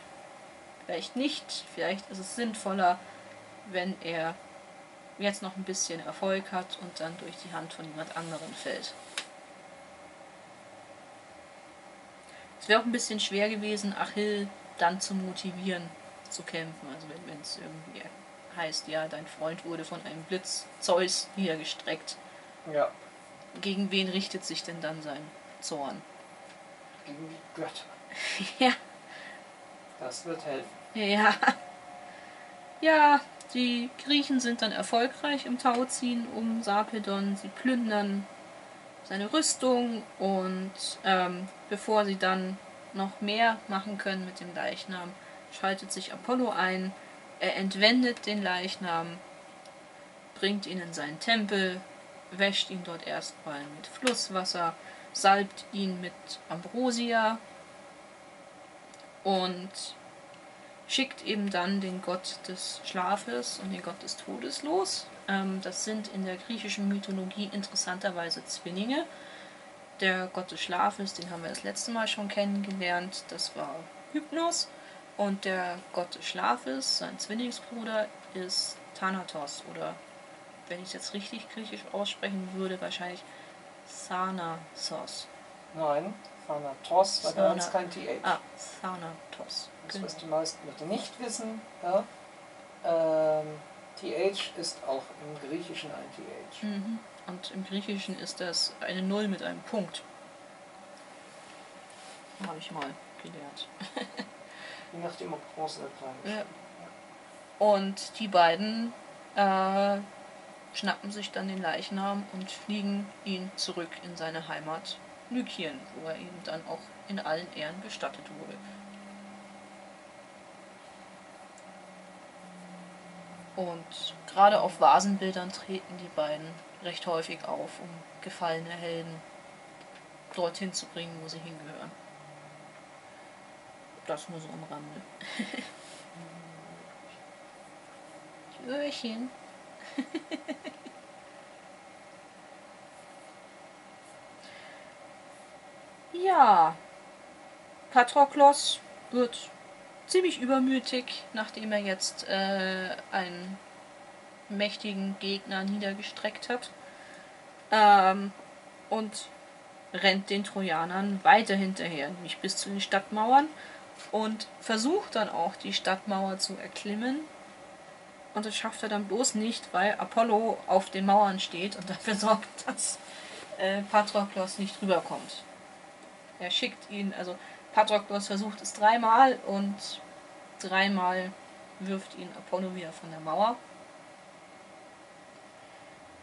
vielleicht nicht, vielleicht ist es sinnvoller, wenn er jetzt noch ein bisschen Erfolg hat und dann durch die Hand von jemand anderem fällt. Es wäre auch ein bisschen schwer gewesen, Achill dann zu motivieren, zu kämpfen. Also wenn es irgendwie heißt, ja, dein Freund wurde von einem Blitz Zeus niedergestreckt. Ja. Gegen wen richtet sich denn dann sein Zorn? Gegen die Götter. ja. Das wird helfen. Ja. Ja, die Griechen sind dann erfolgreich im Tauziehen um Sarpedon. Sie plündern seine Rüstung und ähm, bevor sie dann noch mehr machen können mit dem Leichnam, schaltet sich Apollo ein. Er entwendet den Leichnam, bringt ihn in seinen Tempel, wäscht ihn dort erstmal mit Flusswasser, salbt ihn mit Ambrosia und schickt eben dann den Gott des Schlafes und den Gott des Todes los. Ähm, das sind in der griechischen Mythologie interessanterweise Zwillinge. Der Gott des Schlafes, den haben wir das letzte Mal schon kennengelernt, das war Hypnos. Und der Gott des Schlafes, sein Zwillingsbruder, ist Thanatos oder wenn ich es jetzt richtig griechisch aussprechen würde, wahrscheinlich Thanatos. Nein, Thanatos, weil da ist kein TH. Ah, Thanatos. Das, genau. was die meisten Leute nicht wissen, ja, ähm, TH ist auch im Griechischen ein TH. Mhm. Und im Griechischen ist das eine Null mit einem Punkt. Habe ich mal gelernt. Je nachdem, ob groß oder klein ja. Und die beiden äh, schnappen sich dann den Leichnam und fliegen ihn zurück in seine Heimat Lykien, wo er eben dann auch in allen Ehren bestattet wurde. Und gerade auf Vasenbildern treten die beiden recht häufig auf, um gefallene Helden dorthin zu bringen, wo sie hingehören. Das nur so am Rande. die Öhrchen. ja, Patroklos wird ziemlich übermütig, nachdem er jetzt äh, einen mächtigen Gegner niedergestreckt hat. Ähm, und rennt den Trojanern weiter hinterher, nämlich bis zu den Stadtmauern und versucht dann auch die Stadtmauer zu erklimmen. Und das schafft er dann bloß nicht, weil Apollo auf den Mauern steht und dafür sorgt, dass äh, Patroklos nicht rüberkommt. Er schickt ihn, also Patroklos versucht es dreimal und dreimal wirft ihn Apollo wieder von der Mauer.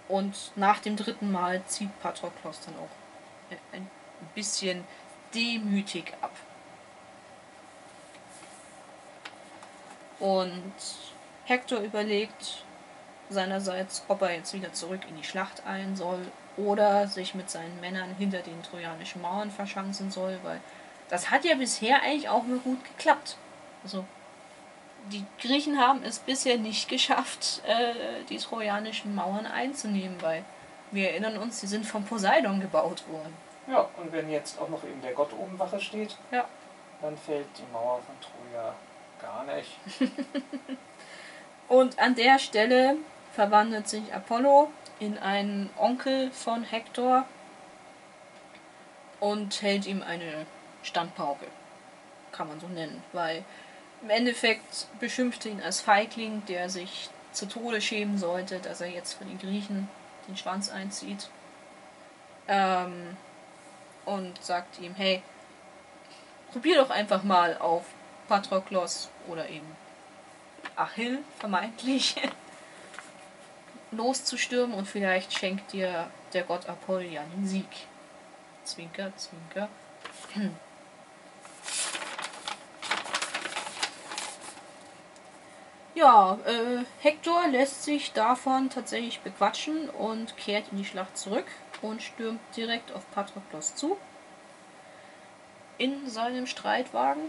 Und nach dem dritten Mal zieht Patroklos dann auch ein ein bisschen demütig ab. Und Hector überlegt seinerseits, ob er jetzt wieder zurück in die Schlacht eilen soll oder sich mit seinen Männern hinter den trojanischen Mauern verschanzen soll, weil das hat ja bisher eigentlich auch nur gut geklappt. Also die Griechen haben es bisher nicht geschafft, äh, die trojanischen Mauern einzunehmen, weil wir erinnern uns, sie sind von Poseidon gebaut worden. Ja, und wenn jetzt auch noch eben der Gott oben Wache steht, Ja. dann fällt die Mauer von Troja gar nicht. Und an der Stelle verwandelt sich Apollo in einen Onkel von Hektor und hält ihm eine Standpauke. Kann man so nennen, weil im Endeffekt beschimpft ihn als Feigling, der sich zu Tode schämen sollte, dass er jetzt für die Griechen den Schwanz einzieht. Ähm, und sagt ihm, hey, probier doch einfach mal auf Patroklos oder eben Achill vermeintlich loszustürmen und vielleicht schenkt dir der Gott Apoll ja den Sieg. Zwinker, zwinker. Hm. Ja, äh, Hektor lässt sich davon tatsächlich bequatschen und kehrt in die Schlacht zurück und stürmt direkt auf Patroklos zu. In seinem Streitwagen.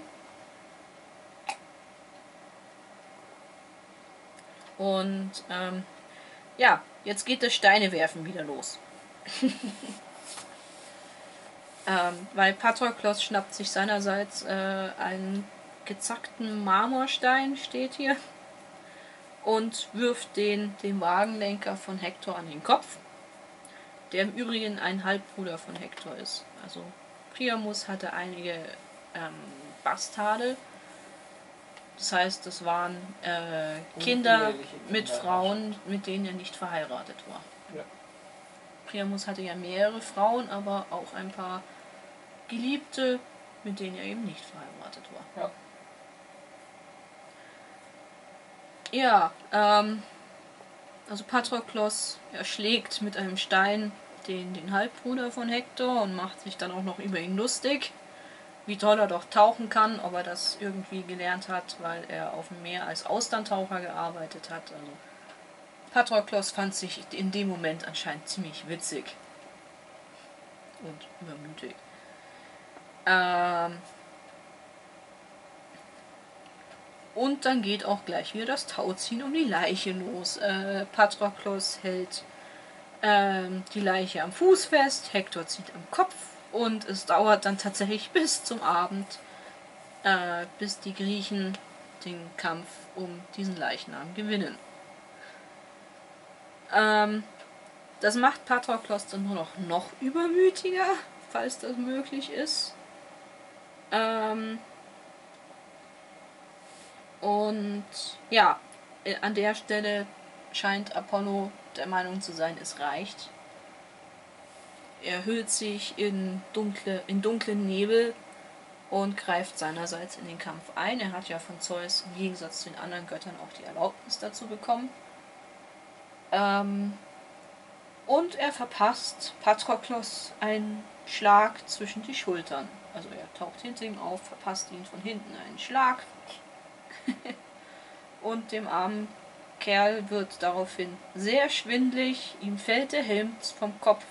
Und ähm, ja, jetzt geht das Steinewerfen wieder los. ähm, weil Patroklos schnappt sich seinerseits äh, einen gezackten Marmorstein, steht hier, und wirft den dem Wagenlenker von Hektor an den Kopf, der im Übrigen ein Halbbruder von Hektor ist. Also Priamus hatte einige ähm, Bastarde, das heißt, das waren äh, Kinder mit. Frauen, mit denen er nicht verheiratet war. Ja. Priamus hatte ja mehrere Frauen, aber auch ein paar Geliebte, mit denen er eben nicht verheiratet war. Ja. Ja, ähm, also Patroklos erschlägt mit einem Stein den, den Halbbruder von Hektor und macht sich dann auch noch über ihn lustig. Wie toll er doch tauchen kann, ob er das irgendwie gelernt hat, weil er auf dem Meer als Austerntaucher gearbeitet hat. Also Patroklos fand sich in dem Moment anscheinend ziemlich witzig und übermütig. Ähm, Und dann geht auch gleich wieder das Tauziehen um die Leiche los. Äh, Patroklos hält ähm, die Leiche am Fuß fest, Hektor zieht am Kopf und es dauert dann tatsächlich bis zum Abend, äh, bis die Griechen den Kampf um diesen Leichnam gewinnen. Ähm, das macht Patroklos dann nur noch noch übermütiger, falls das möglich ist. Ähm, und ja, äh, an der Stelle scheint Apollo der Meinung zu sein, es reicht. Er hüllt sich in, dunkle, in dunklen Nebel und greift seinerseits in den Kampf ein. Er hat ja von Zeus im Gegensatz zu den anderen Göttern auch die Erlaubnis dazu bekommen. Ähm, und er verpasst Patroklos einen Schlag zwischen die Schultern. Also er taucht hinter ihm auf, verpasst ihn von hinten einen Schlag, und dem armen Kerl wird daraufhin sehr schwindlig, ihm fällt der Helm vom Kopf,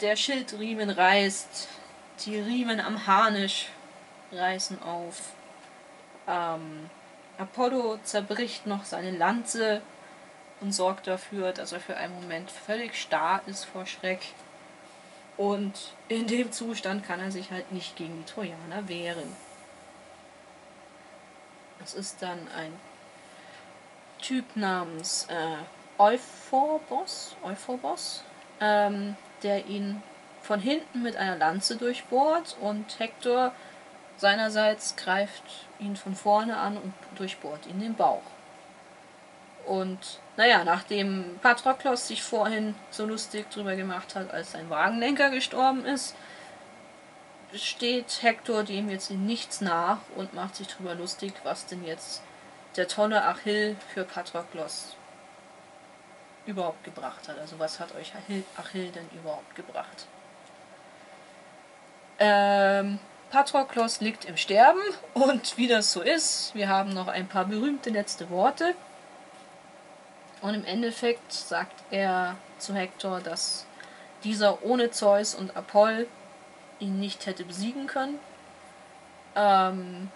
der Schildriemen reißt, die Riemen am Harnisch reißen auf. Ähm, Apollo zerbricht noch seine Lanze und sorgt dafür, dass er für einen Moment völlig starr ist vor Schreck. Und in dem Zustand kann er sich halt nicht gegen die Trojaner wehren. Das ist dann ein Typ namens äh, Euphobos, Euphobos ähm, der ihn von hinten mit einer Lanze durchbohrt und Hektor seinerseits greift ihn von vorne an und durchbohrt ihn den Bauch. Und naja, nachdem Patroklos sich vorhin so lustig drüber gemacht hat, als sein Wagenlenker gestorben ist, steht Hektor dem jetzt in nichts nach und macht sich drüber lustig, was denn jetzt der tolle Achill für Patroklos überhaupt gebracht hat. Also was hat euch Achill, denn überhaupt gebracht? Ähm, Patroklos liegt im Sterben und wie das so ist, wir haben noch ein paar berühmte letzte Worte. Und im Endeffekt sagt er zu Hektor, dass dieser ohne Zeus und Apoll ihn nicht hätte besiegen können. Ähm,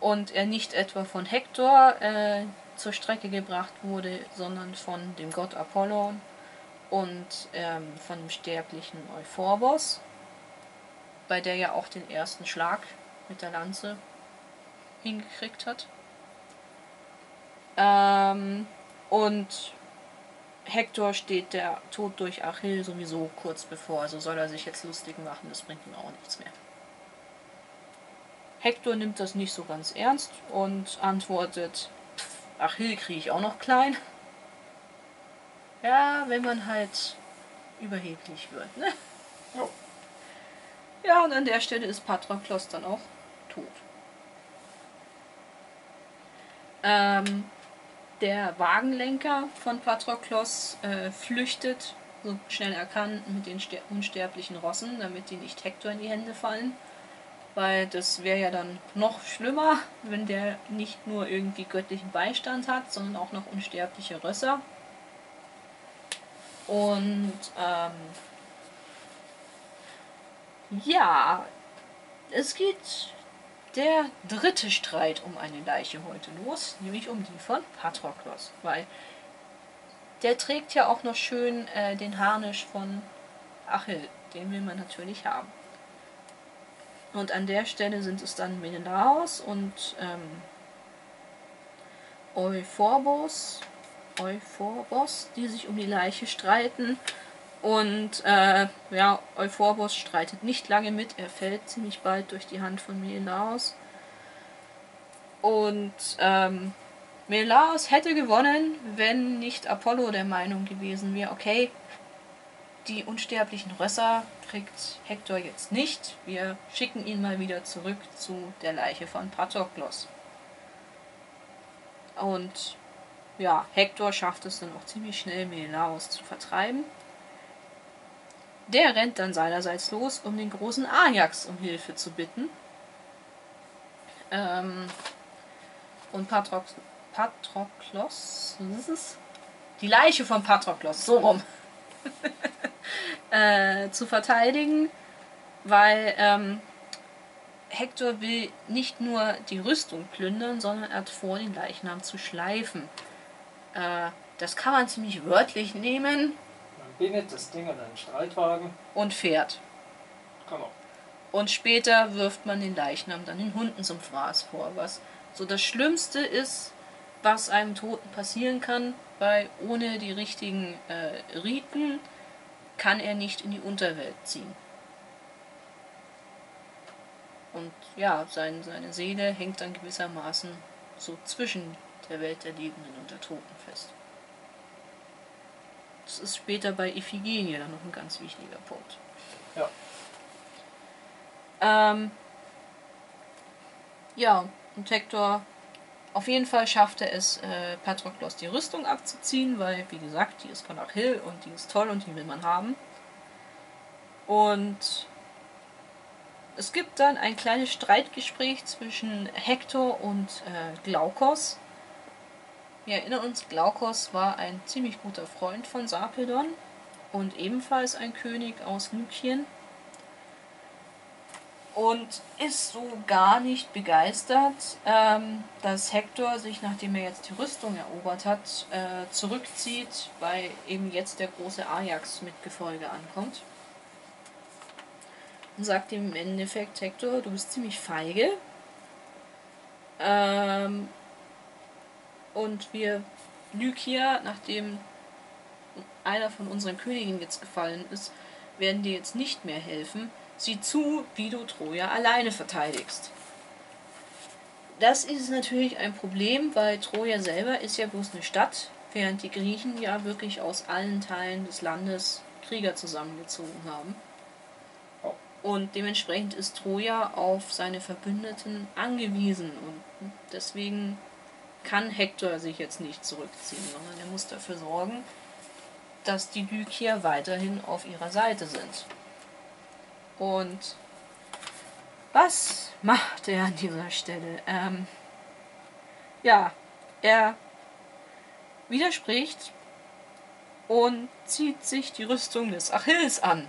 und er nicht etwa von Hektor äh, zur Strecke gebracht wurde, sondern von dem Gott Apollon und ähm, von dem sterblichen Euphorbos, bei der ja auch den ersten Schlag mit der Lanze hingekriegt hat. Ähm, und Hektor steht der Tod durch Achill sowieso kurz bevor, also soll er sich jetzt lustig machen, das bringt ihm auch nichts mehr. Hektor nimmt das nicht so ganz ernst und antwortet, Achill kriege ich auch noch klein. Ja, wenn man halt überheblich wird, ne? Jo. Ja, und an der Stelle ist Patroklos dann auch tot. Ähm, der Wagenlenker von Patroklos äh, flüchtet, so schnell er kann, mit den ster unsterblichen Rossen, damit die nicht Hektor in die Hände fallen. Weil das wäre ja dann noch schlimmer, wenn der nicht nur irgendwie göttlichen Beistand hat, sondern auch noch unsterbliche Rösser. Und ähm, ja, es geht der dritte Streit um eine Leiche heute los, nämlich um die von Patroklos, weil der trägt ja auch noch schön äh, den Harnisch von Achill, den will man natürlich haben. Und an der Stelle sind es dann Menelaos und ähm, Euphorbos, Euphorbos, die sich um die Leiche streiten. Und äh, ja, Euphorbos streitet nicht lange mit, er fällt ziemlich bald durch die Hand von Menelaos. Und ähm, Menelaos hätte gewonnen, wenn nicht Apollo der Meinung gewesen wäre, okay, die unsterblichen Rösser kriegt Hektor jetzt nicht. Wir schicken ihn mal wieder zurück zu der Leiche von Patroklos. Und ja, Hektor schafft es dann auch ziemlich schnell, Menelaos zu vertreiben. Der rennt dann seinerseits los, um den großen Ajax um Hilfe zu bitten. Ähm, und Patrok Patroklos, was ist es? Die Leiche von Patroklos, so rum. äh, zu verteidigen, weil ähm, Hektor will nicht nur die Rüstung plündern, sondern er hat vor, den Leichnam zu schleifen. Äh, das kann man ziemlich wörtlich nehmen. Man bindet das Ding an einen Streitwagen. Und fährt. Genau. Und später wirft man den Leichnam dann den Hunden zum Fraß vor, was so das Schlimmste ist, was einem Toten passieren kann, weil ohne die richtigen äh, Riten kann er nicht in die Unterwelt ziehen. Und ja, sein, seine Seele hängt dann gewissermaßen so zwischen der Welt der Lebenden und der Toten fest. Das ist später bei Iphigenie dann noch ein ganz wichtiger Punkt. Ja. Ähm, ja, und Hector auf jeden Fall schafft er es, äh, Patroklos die Rüstung abzuziehen, weil, wie gesagt, die ist von Achill und die ist toll und die will man haben. Und es gibt dann ein kleines Streitgespräch zwischen Hektor und äh, Glaukos. Wir erinnern uns, Glaukos war ein ziemlich guter Freund von Sarpedon und ebenfalls ein König aus Lykien und ist so gar nicht begeistert, ähm, dass Hektor sich, nachdem er jetzt die Rüstung erobert hat, äh, zurückzieht, weil eben jetzt der große Ajax mit Gefolge ankommt. Und sagt ihm im Endeffekt, Hektor, du bist ziemlich feige. Ähm, und wir Lykia, nachdem einer von unseren Königen jetzt gefallen ist, werden dir jetzt nicht mehr helfen Sieh zu, wie du Troja alleine verteidigst. Das ist natürlich ein Problem, weil Troja selber ist ja bloß eine Stadt, während die Griechen ja wirklich aus allen Teilen des Landes Krieger zusammengezogen haben. Und dementsprechend ist Troja auf seine Verbündeten angewiesen und deswegen kann Hektor sich jetzt nicht zurückziehen, sondern er muss dafür sorgen, dass die Lykier weiterhin auf ihrer Seite sind. Und Was macht er an dieser Stelle? Ähm, ja, er widerspricht und zieht sich die Rüstung des Achilles an,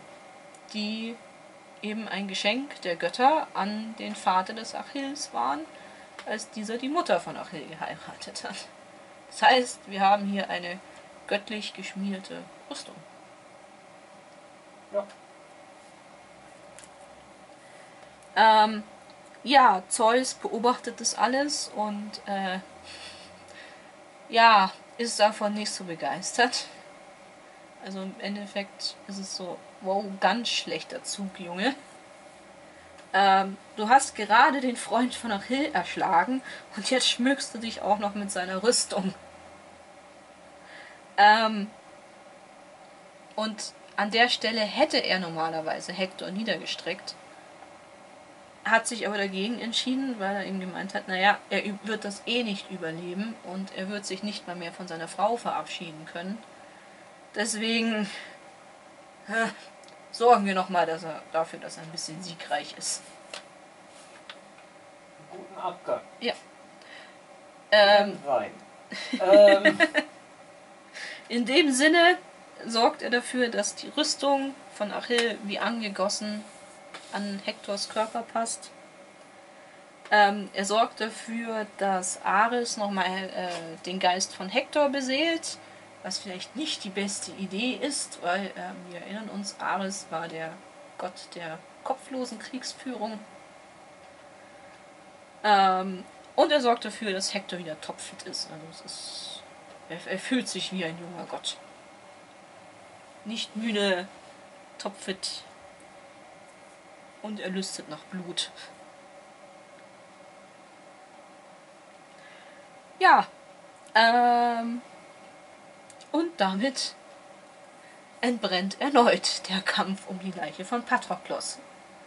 die eben ein Geschenk der Götter an den Vater des Achilles waren, als dieser die Mutter von Achill geheiratet hat. Das heißt, wir haben hier eine göttlich geschmierte Rüstung. Ja. Ähm, ja, Zeus beobachtet das alles und äh, ja, ist davon nicht so begeistert. Also im Endeffekt ist es so, wow, ganz schlechter Zug, Junge. Ähm, du hast gerade den Freund von Achill erschlagen und jetzt schmückst du dich auch noch mit seiner Rüstung. Ähm, und an der Stelle hätte er normalerweise Hektor niedergestreckt, hat sich aber dagegen entschieden, weil er ihm gemeint hat, naja, er wird das eh nicht überleben und er wird sich nicht mal mehr von seiner Frau verabschieden können. Deswegen äh, sorgen wir nochmal dass er, dafür, dass er ein bisschen siegreich ist. Guten Abgang. Ja. Ähm, Wein. ähm, in dem Sinne sorgt er dafür, dass die Rüstung von Achill wie angegossen an Hektors Körper passt. Ähm, er sorgt dafür, dass Ares nochmal äh, den Geist von Hektor beseelt, was vielleicht nicht die beste Idee ist, weil äh, wir erinnern uns, Ares war der Gott der kopflosen Kriegsführung. Ähm, und er sorgt dafür, dass Hektor wieder topfit ist. Also ist, er, er fühlt sich wie ein junger Gott. Nicht müde, topfit, und er lüstet nach Blut. Ja, ähm, und damit entbrennt erneut der Kampf um die Leiche von Patroklos.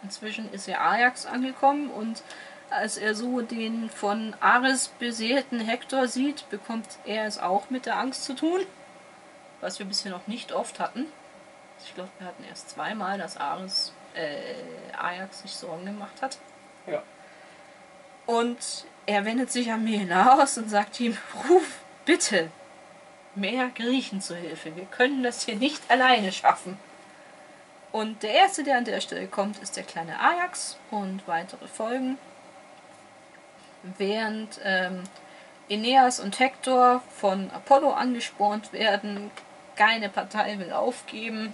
Inzwischen ist er Ajax angekommen und als er so den von Ares beseelten Hektor sieht, bekommt er es auch mit der Angst zu tun, was wir bisher noch nicht oft hatten. Ich glaube, wir hatten erst zweimal, dass Ares äh, Ajax sich Sorgen gemacht hat. ja. Und er wendet sich an Menelaos und sagt ihm, ruf bitte mehr Griechen zu Hilfe. Wir können das hier nicht alleine schaffen. Und der erste, der an der Stelle kommt, ist der kleine Ajax und weitere Folgen. Während ähm, Aeneas und Hektor von Apollo angespornt werden, keine Partei will aufgeben.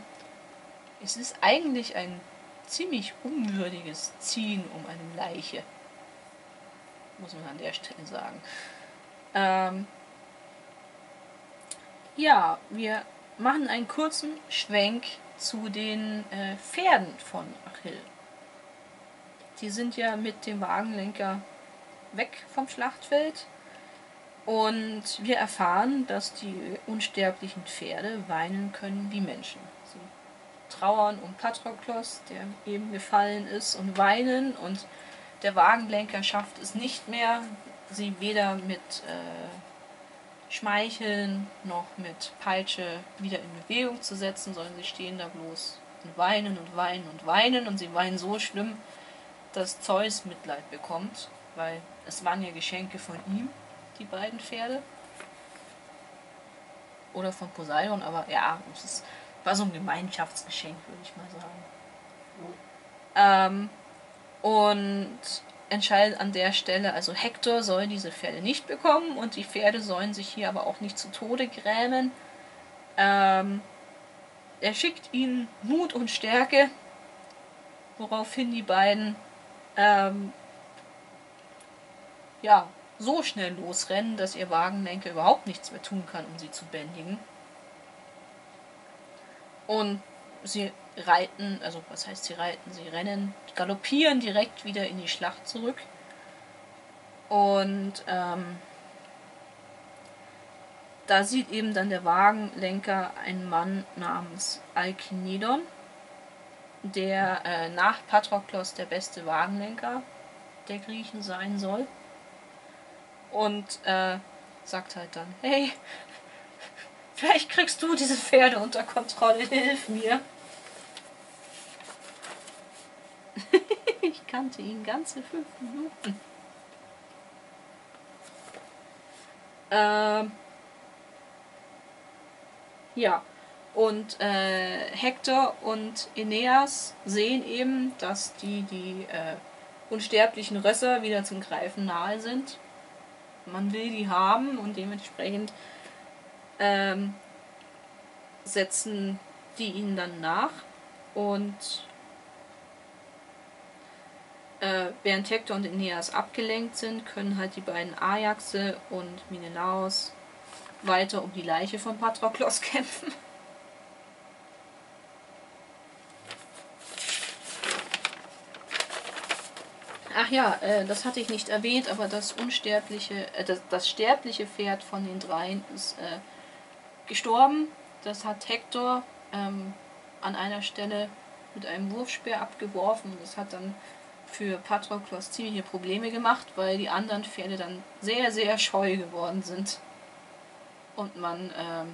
Es ist eigentlich ein ziemlich unwürdiges Ziehen um eine Leiche. Muss man an der Stelle sagen. Ähm ja, wir machen einen kurzen Schwenk zu den äh, Pferden von Achill. Die sind ja mit dem Wagenlenker weg vom Schlachtfeld. Und wir erfahren, dass die unsterblichen Pferde weinen können wie Menschen trauern um Patroklos, der eben gefallen ist, und weinen. Und der Wagenlenker schafft es nicht mehr, sie weder mit äh, Schmeicheln noch mit Peitsche wieder in Bewegung zu setzen, sondern sie stehen da bloß und weinen und weinen und weinen. Und sie weinen so schlimm, dass Zeus Mitleid bekommt, weil es waren ja Geschenke von ihm, die beiden Pferde. Oder von Poseidon, aber ja, es ist war so ein Gemeinschaftsgeschenk, würde ich mal sagen. Ähm, und entscheidet an der Stelle, also Hector soll diese Pferde nicht bekommen und die Pferde sollen sich hier aber auch nicht zu Tode grämen. Ähm, er schickt ihnen Mut und Stärke, woraufhin die beiden ähm, ja, so schnell losrennen, dass ihr Wagenlenker überhaupt nichts mehr tun kann, um sie zu bändigen. Und sie reiten, also was heißt sie reiten? Sie rennen, galoppieren direkt wieder in die Schlacht zurück. Und ähm, da sieht eben dann der Wagenlenker einen Mann namens Alkinedon, der äh, nach Patroklos der beste Wagenlenker der Griechen sein soll. Und äh, sagt halt dann, hey, Vielleicht kriegst du diese Pferde unter Kontrolle. Hilf mir. ich kann kannte ihn ganze fünf Minuten. Ähm, ja, und äh, Hector und Aeneas sehen eben, dass die, die äh, unsterblichen Rösser wieder zum Greifen nahe sind. Man will die haben und dementsprechend ähm, setzen die ihnen dann nach. Und äh, während Hector und Aeneas abgelenkt sind, können halt die beiden Ajaxe und Menelaos weiter um die Leiche von Patroklos kämpfen. Ach ja, äh, das hatte ich nicht erwähnt, aber das unsterbliche, äh, das, das sterbliche Pferd von den dreien ist äh, gestorben. Das hat Hector ähm, an einer Stelle mit einem Wurfspeer abgeworfen und das hat dann für Patroklos ziemliche Probleme gemacht, weil die anderen Pferde dann sehr, sehr scheu geworden sind und man ähm,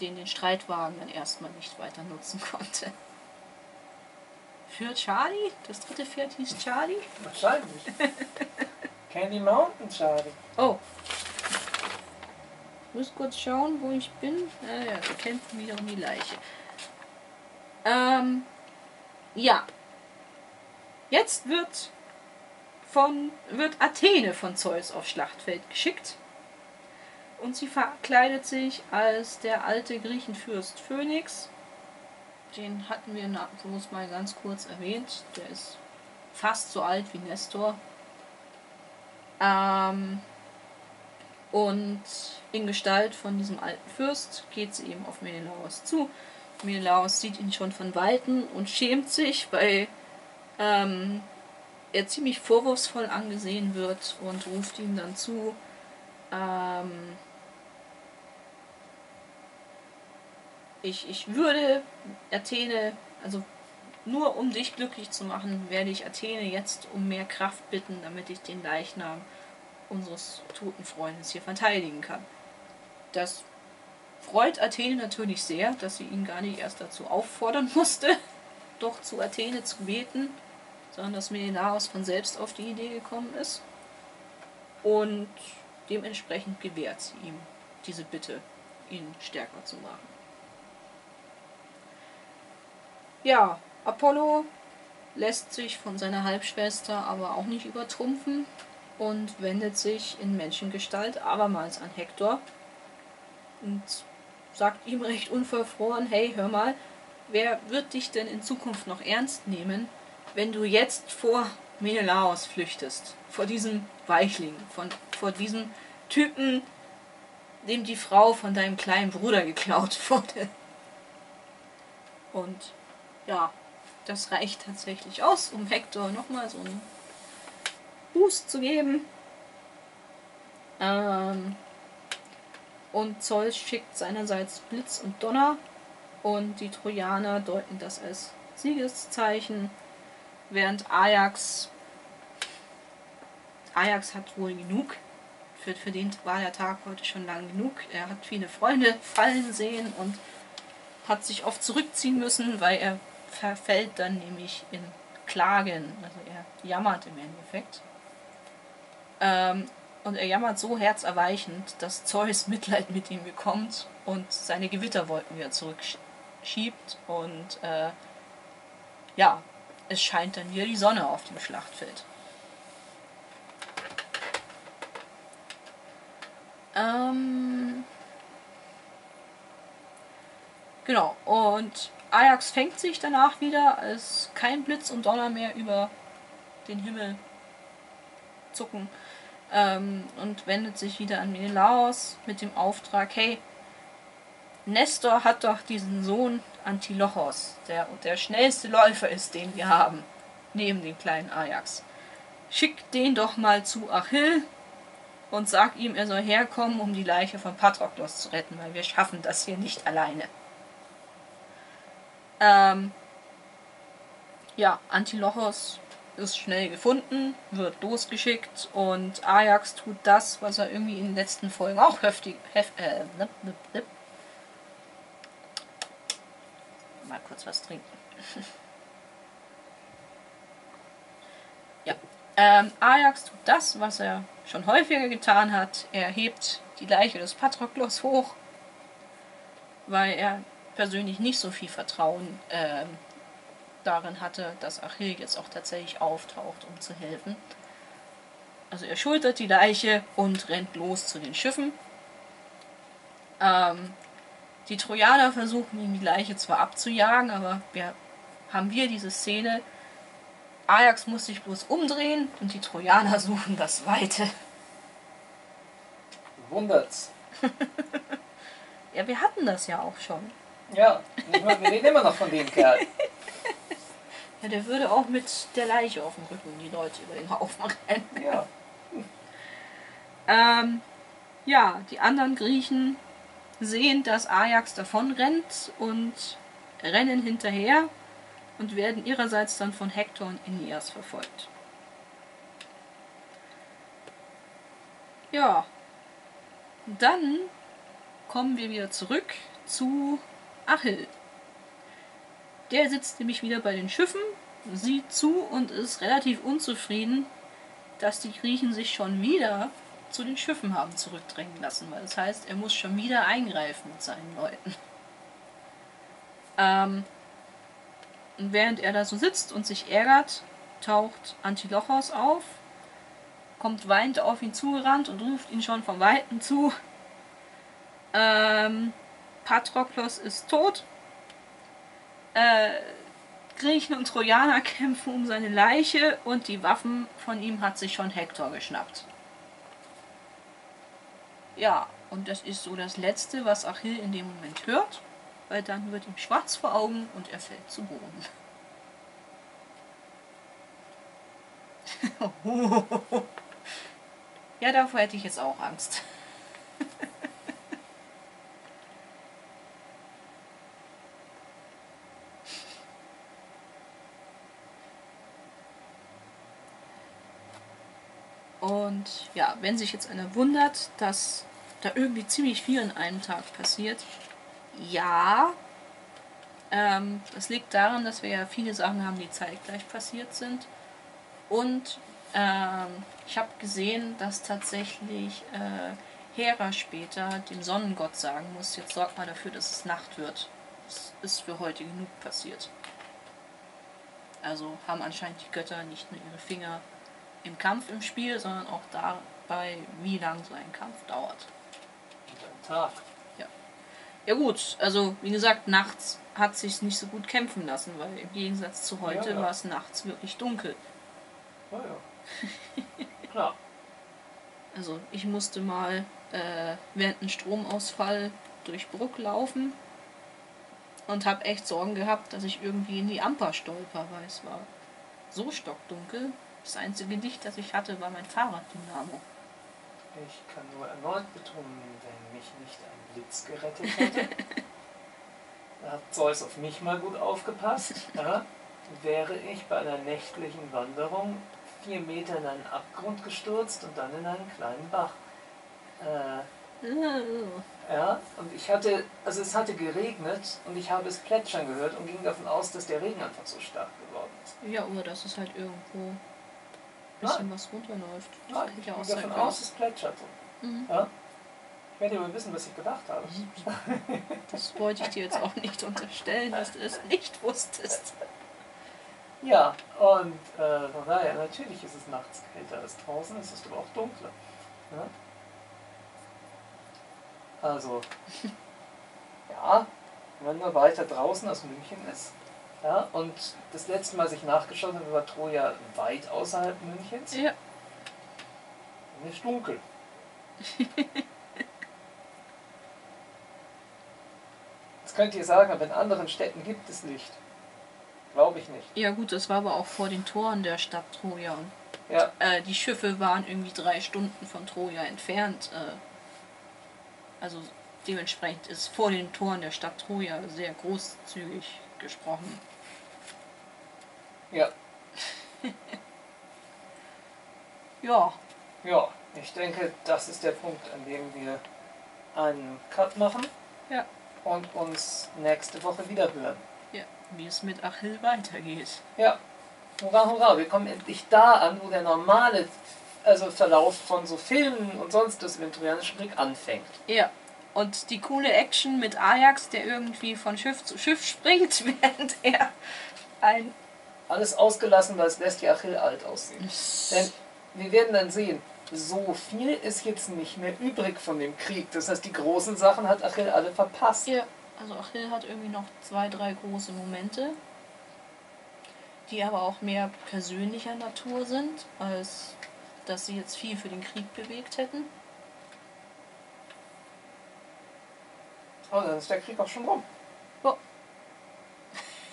den, den Streitwagen dann erstmal nicht weiter nutzen konnte. Für Charlie? Das dritte Pferd hieß Charlie? Wahrscheinlich. Candy Mountain, Charlie. Oh. Muss kurz schauen, wo ich bin. Ah ja, wir kämpfen wieder um die Leiche. Ähm, ja. Jetzt wird von wird Athene von Zeus aufs Schlachtfeld geschickt. Und sie verkleidet sich als der alte Griechenfürst Phönix den hatten wir bloß mal ganz kurz erwähnt. Der ist fast so alt wie Nestor. Ähm, und in Gestalt von diesem alten Fürst geht sie eben auf Menelaos zu. Menelaos sieht ihn schon von Weitem und schämt sich, weil ähm, er ziemlich vorwurfsvoll angesehen wird und ruft ihm dann zu, ähm, ich, ich würde Athene, also nur um dich glücklich zu machen, werde ich Athene jetzt um mehr Kraft bitten, damit ich den Leichnam unseres toten Freundes hier verteidigen kann. Das freut Athene natürlich sehr, dass sie ihn gar nicht erst dazu auffordern musste, doch zu Athene zu beten, sondern dass Menelaos von selbst auf die Idee gekommen ist. Und dementsprechend gewährt sie ihm diese Bitte, ihn stärker zu machen. Ja, Apollo lässt sich von seiner Halbschwester aber auch nicht übertrumpfen und wendet sich in Menschengestalt abermals an Hektor und sagt ihm recht unverfroren, hey, hör mal, wer wird dich denn in Zukunft noch ernst nehmen, wenn du jetzt vor Menelaos flüchtest, vor diesem Weichling, von, vor diesem Typen, dem die Frau von deinem kleinen Bruder geklaut wurde. Und ja, das reicht tatsächlich aus, um Hector nochmal so einen Boost zu geben. Ähm, und Zeus schickt seinerseits Blitz und Donner und die Trojaner deuten das als Siegeszeichen, während Ajax Ajax hat wohl genug. Für, für den war der Tag heute schon lang genug. Er hat viele Freunde fallen sehen und hat sich oft zurückziehen müssen, weil er verfällt dann nämlich in Klagen. Also er jammert im Endeffekt. Ähm, und er jammert so herzerweichend, dass Zeus Mitleid mit ihm bekommt und seine Gewitterwolken wieder zurückschiebt. Und äh, ja, es scheint dann wieder die Sonne auf dem Schlachtfeld. Ähm, genau, und Ajax fängt sich danach wieder, als kein Blitz und Donner mehr über den Himmel zucken ähm, und wendet sich wieder an Menelaos mit dem Auftrag, hey, Nestor hat doch diesen Sohn Antilochos, der der schnellste Läufer ist, den wir haben, neben dem kleinen Ajax. Schick den doch mal zu Achill und sag ihm, er soll herkommen, um die Leiche von Patroklos zu retten, weil wir schaffen das hier nicht alleine. Ähm, ja, Antilochos ist schnell gefunden, wird losgeschickt und Ajax tut das, was er irgendwie in den letzten Folgen auch heftig. Hef, äh, nip, nip, nip. Mal kurz was trinken. Ähm, Ajax tut das, was er schon häufiger getan hat. Er hebt die Leiche des Patroklos hoch, weil er persönlich nicht so viel Vertrauen ähm, darin hatte, dass Achill jetzt auch tatsächlich auftaucht, um zu helfen. Also er schultert die Leiche und rennt los zu den Schiffen. Ähm, die Trojaner versuchen ihm die Leiche zwar abzujagen, aber wir haben wir diese Szene. Ajax muss sich bloß umdrehen und die Trojaner suchen das Weite. Wundert's. Ja, wir hatten das ja auch schon. Ja, wir reden immer noch von dem Kerl. Ja, der würde auch mit der Leiche auf dem Rücken die Leute über den Haufen rennen. Ja. Ähm, ja, die anderen Griechen sehen, dass Ajax davon rennt und rennen hinterher und werden ihrerseits dann von Hektor und Aeneas verfolgt. Ja, dann kommen wir wieder zurück zu Achill. Der sitzt nämlich wieder bei den Schiffen, sieht zu und ist relativ unzufrieden, dass die Griechen sich schon wieder zu den Schiffen haben zurückdrängen lassen, weil das heißt, er muss schon wieder eingreifen mit seinen Leuten. Ähm, und während er da so sitzt und sich ärgert, taucht Antilochos auf, kommt weinend auf ihn zugerannt und ruft ihn schon vom Weiten zu. Ähm, Patroklos ist tot. Äh, Griechen und Trojaner kämpfen um seine Leiche und die Waffen von ihm hat sich schon Hektor geschnappt. Ja, und das ist so das Letzte, was Achill in dem Moment hört, weil dann wird ihm schwarz vor Augen und er fällt zu Boden. ja, davor hätte ich jetzt auch Angst. Und ja, wenn sich jetzt einer wundert, dass da irgendwie ziemlich viel in einem Tag passiert, ja, ähm, das liegt daran, dass wir ja viele Sachen haben, die zeitgleich passiert sind. Und ähm, ich habe gesehen, dass tatsächlich äh, Hera später dem Sonnengott sagen muss, jetzt sorgt mal dafür, dass es Nacht wird. Das ist für heute genug passiert. Also haben anscheinend die Götter nicht nur ihre Finger im Kampf im Spiel, sondern auch dabei, wie lang so ein Kampf dauert. Und am Tag. Ja gut, also wie gesagt, nachts hat sich nicht so gut kämpfen lassen, weil im Gegensatz zu heute Ja, ja. war es nachts wirklich dunkel. Ja, ja. Klar. Also ich musste mal äh, während einem Stromausfall durch Bruck laufen und habe echt Sorgen gehabt, dass ich irgendwie in die Amper stolper, weil es war so stockdunkel. Das einzige Licht, das ich hatte, war mein Fahrraddynamo. Ich kann nur erneut betonen, wenn mich nicht ein Blitz gerettet hätte, da hat Zeus auf mich mal gut aufgepasst, ja, wäre ich bei einer nächtlichen Wanderung vier Meter in einen Abgrund gestürzt und dann in einen kleinen Bach. Äh, Äh, ja, und ich hatte, also es hatte geregnet und ich habe es plätschern gehört und ging davon aus, dass der Regen einfach so stark geworden ist. Ja, oder dass es halt irgendwo bisschen was runterläuft. Das Nein, hätte ich ja auch sein davon aus, es plätscherte. Mhm. Ja? Ich werde aber wissen, was ich gedacht habe. Das wollte ich dir jetzt auch nicht unterstellen, dass du es nicht wusstest. Ja, und äh, von daher, natürlich ist es nachts kälter als draußen, es ist aber auch dunkler. Ja? Also, ja, wenn man weiter draußen aus München ist. Ja, und das letzte Mal, als ich nachgeschaut habe, war Troja weit außerhalb Münchens. Ja, ist dunkel. Jetzt könnt ihr sagen, aber in anderen Städten gibt es Licht. Glaube ich nicht. ja gut, das war aber auch vor den Toren der Stadt Troja. Und, Ja, äh, die Schiffe waren irgendwie drei Stunden von Troja entfernt. Äh, also dementsprechend ist vor den Toren der Stadt Troja sehr großzügig gesprochen. ja, Ja, ja. Ich denke, das ist der Punkt, an dem wir einen Cut machen ja, und uns nächste Woche wieder hören. ja, wie es mit Achill weitergeht. Ja, Hurra, hurra, wir kommen endlich da an, wo der normale also Verlauf von so Filmen und sonst das im Trojanischen Krieg anfängt. Ja. Und die coole Action mit Ajax, der irgendwie von Schiff zu Schiff springt, während er ein. Alles ausgelassen, weil es lässt die Achill alt aussehen. Denn wir werden dann sehen, so viel ist jetzt nicht mehr übrig von dem Krieg. Das heißt, die großen Sachen hat Achill alle verpasst. Ja, also Achill hat irgendwie noch zwei, drei große Momente, die aber auch mehr persönlicher Natur sind, als dass sie jetzt viel für den Krieg bewegt hätten. Oh, dann ist der Krieg auch schon rum. Oh.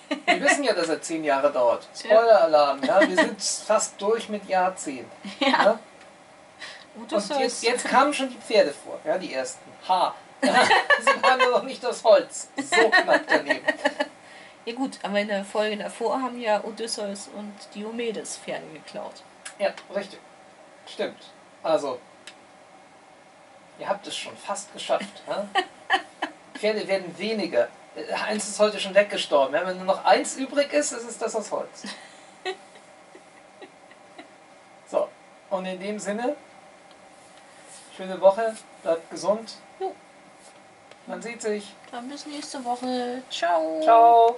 Wir wissen ja, dass er zehn Jahre dauert. Spoiler-Alarm, ja. Wir sind fast durch mit Jahr 10. Ja. Ja? Und jetzt, jetzt kamen schon die Pferde vor, ja, die ersten. Ha! Sie haben nur noch nicht das Holz. So knapp daneben. Ja gut, aber in der Folge davor haben ja Odysseus und Diomedes Pferde geklaut. Ja, richtig. Stimmt. Also, ihr habt es schon fast geschafft. Pferde werden weniger. Äh, Eins ist heute schon weggestorben. Wenn nur noch eins übrig ist, ist es das aus Holz. So, und in dem Sinne, schöne Woche, bleibt gesund. Jo. Man sieht sich. Dann bis nächste Woche. Ciao. Ciao.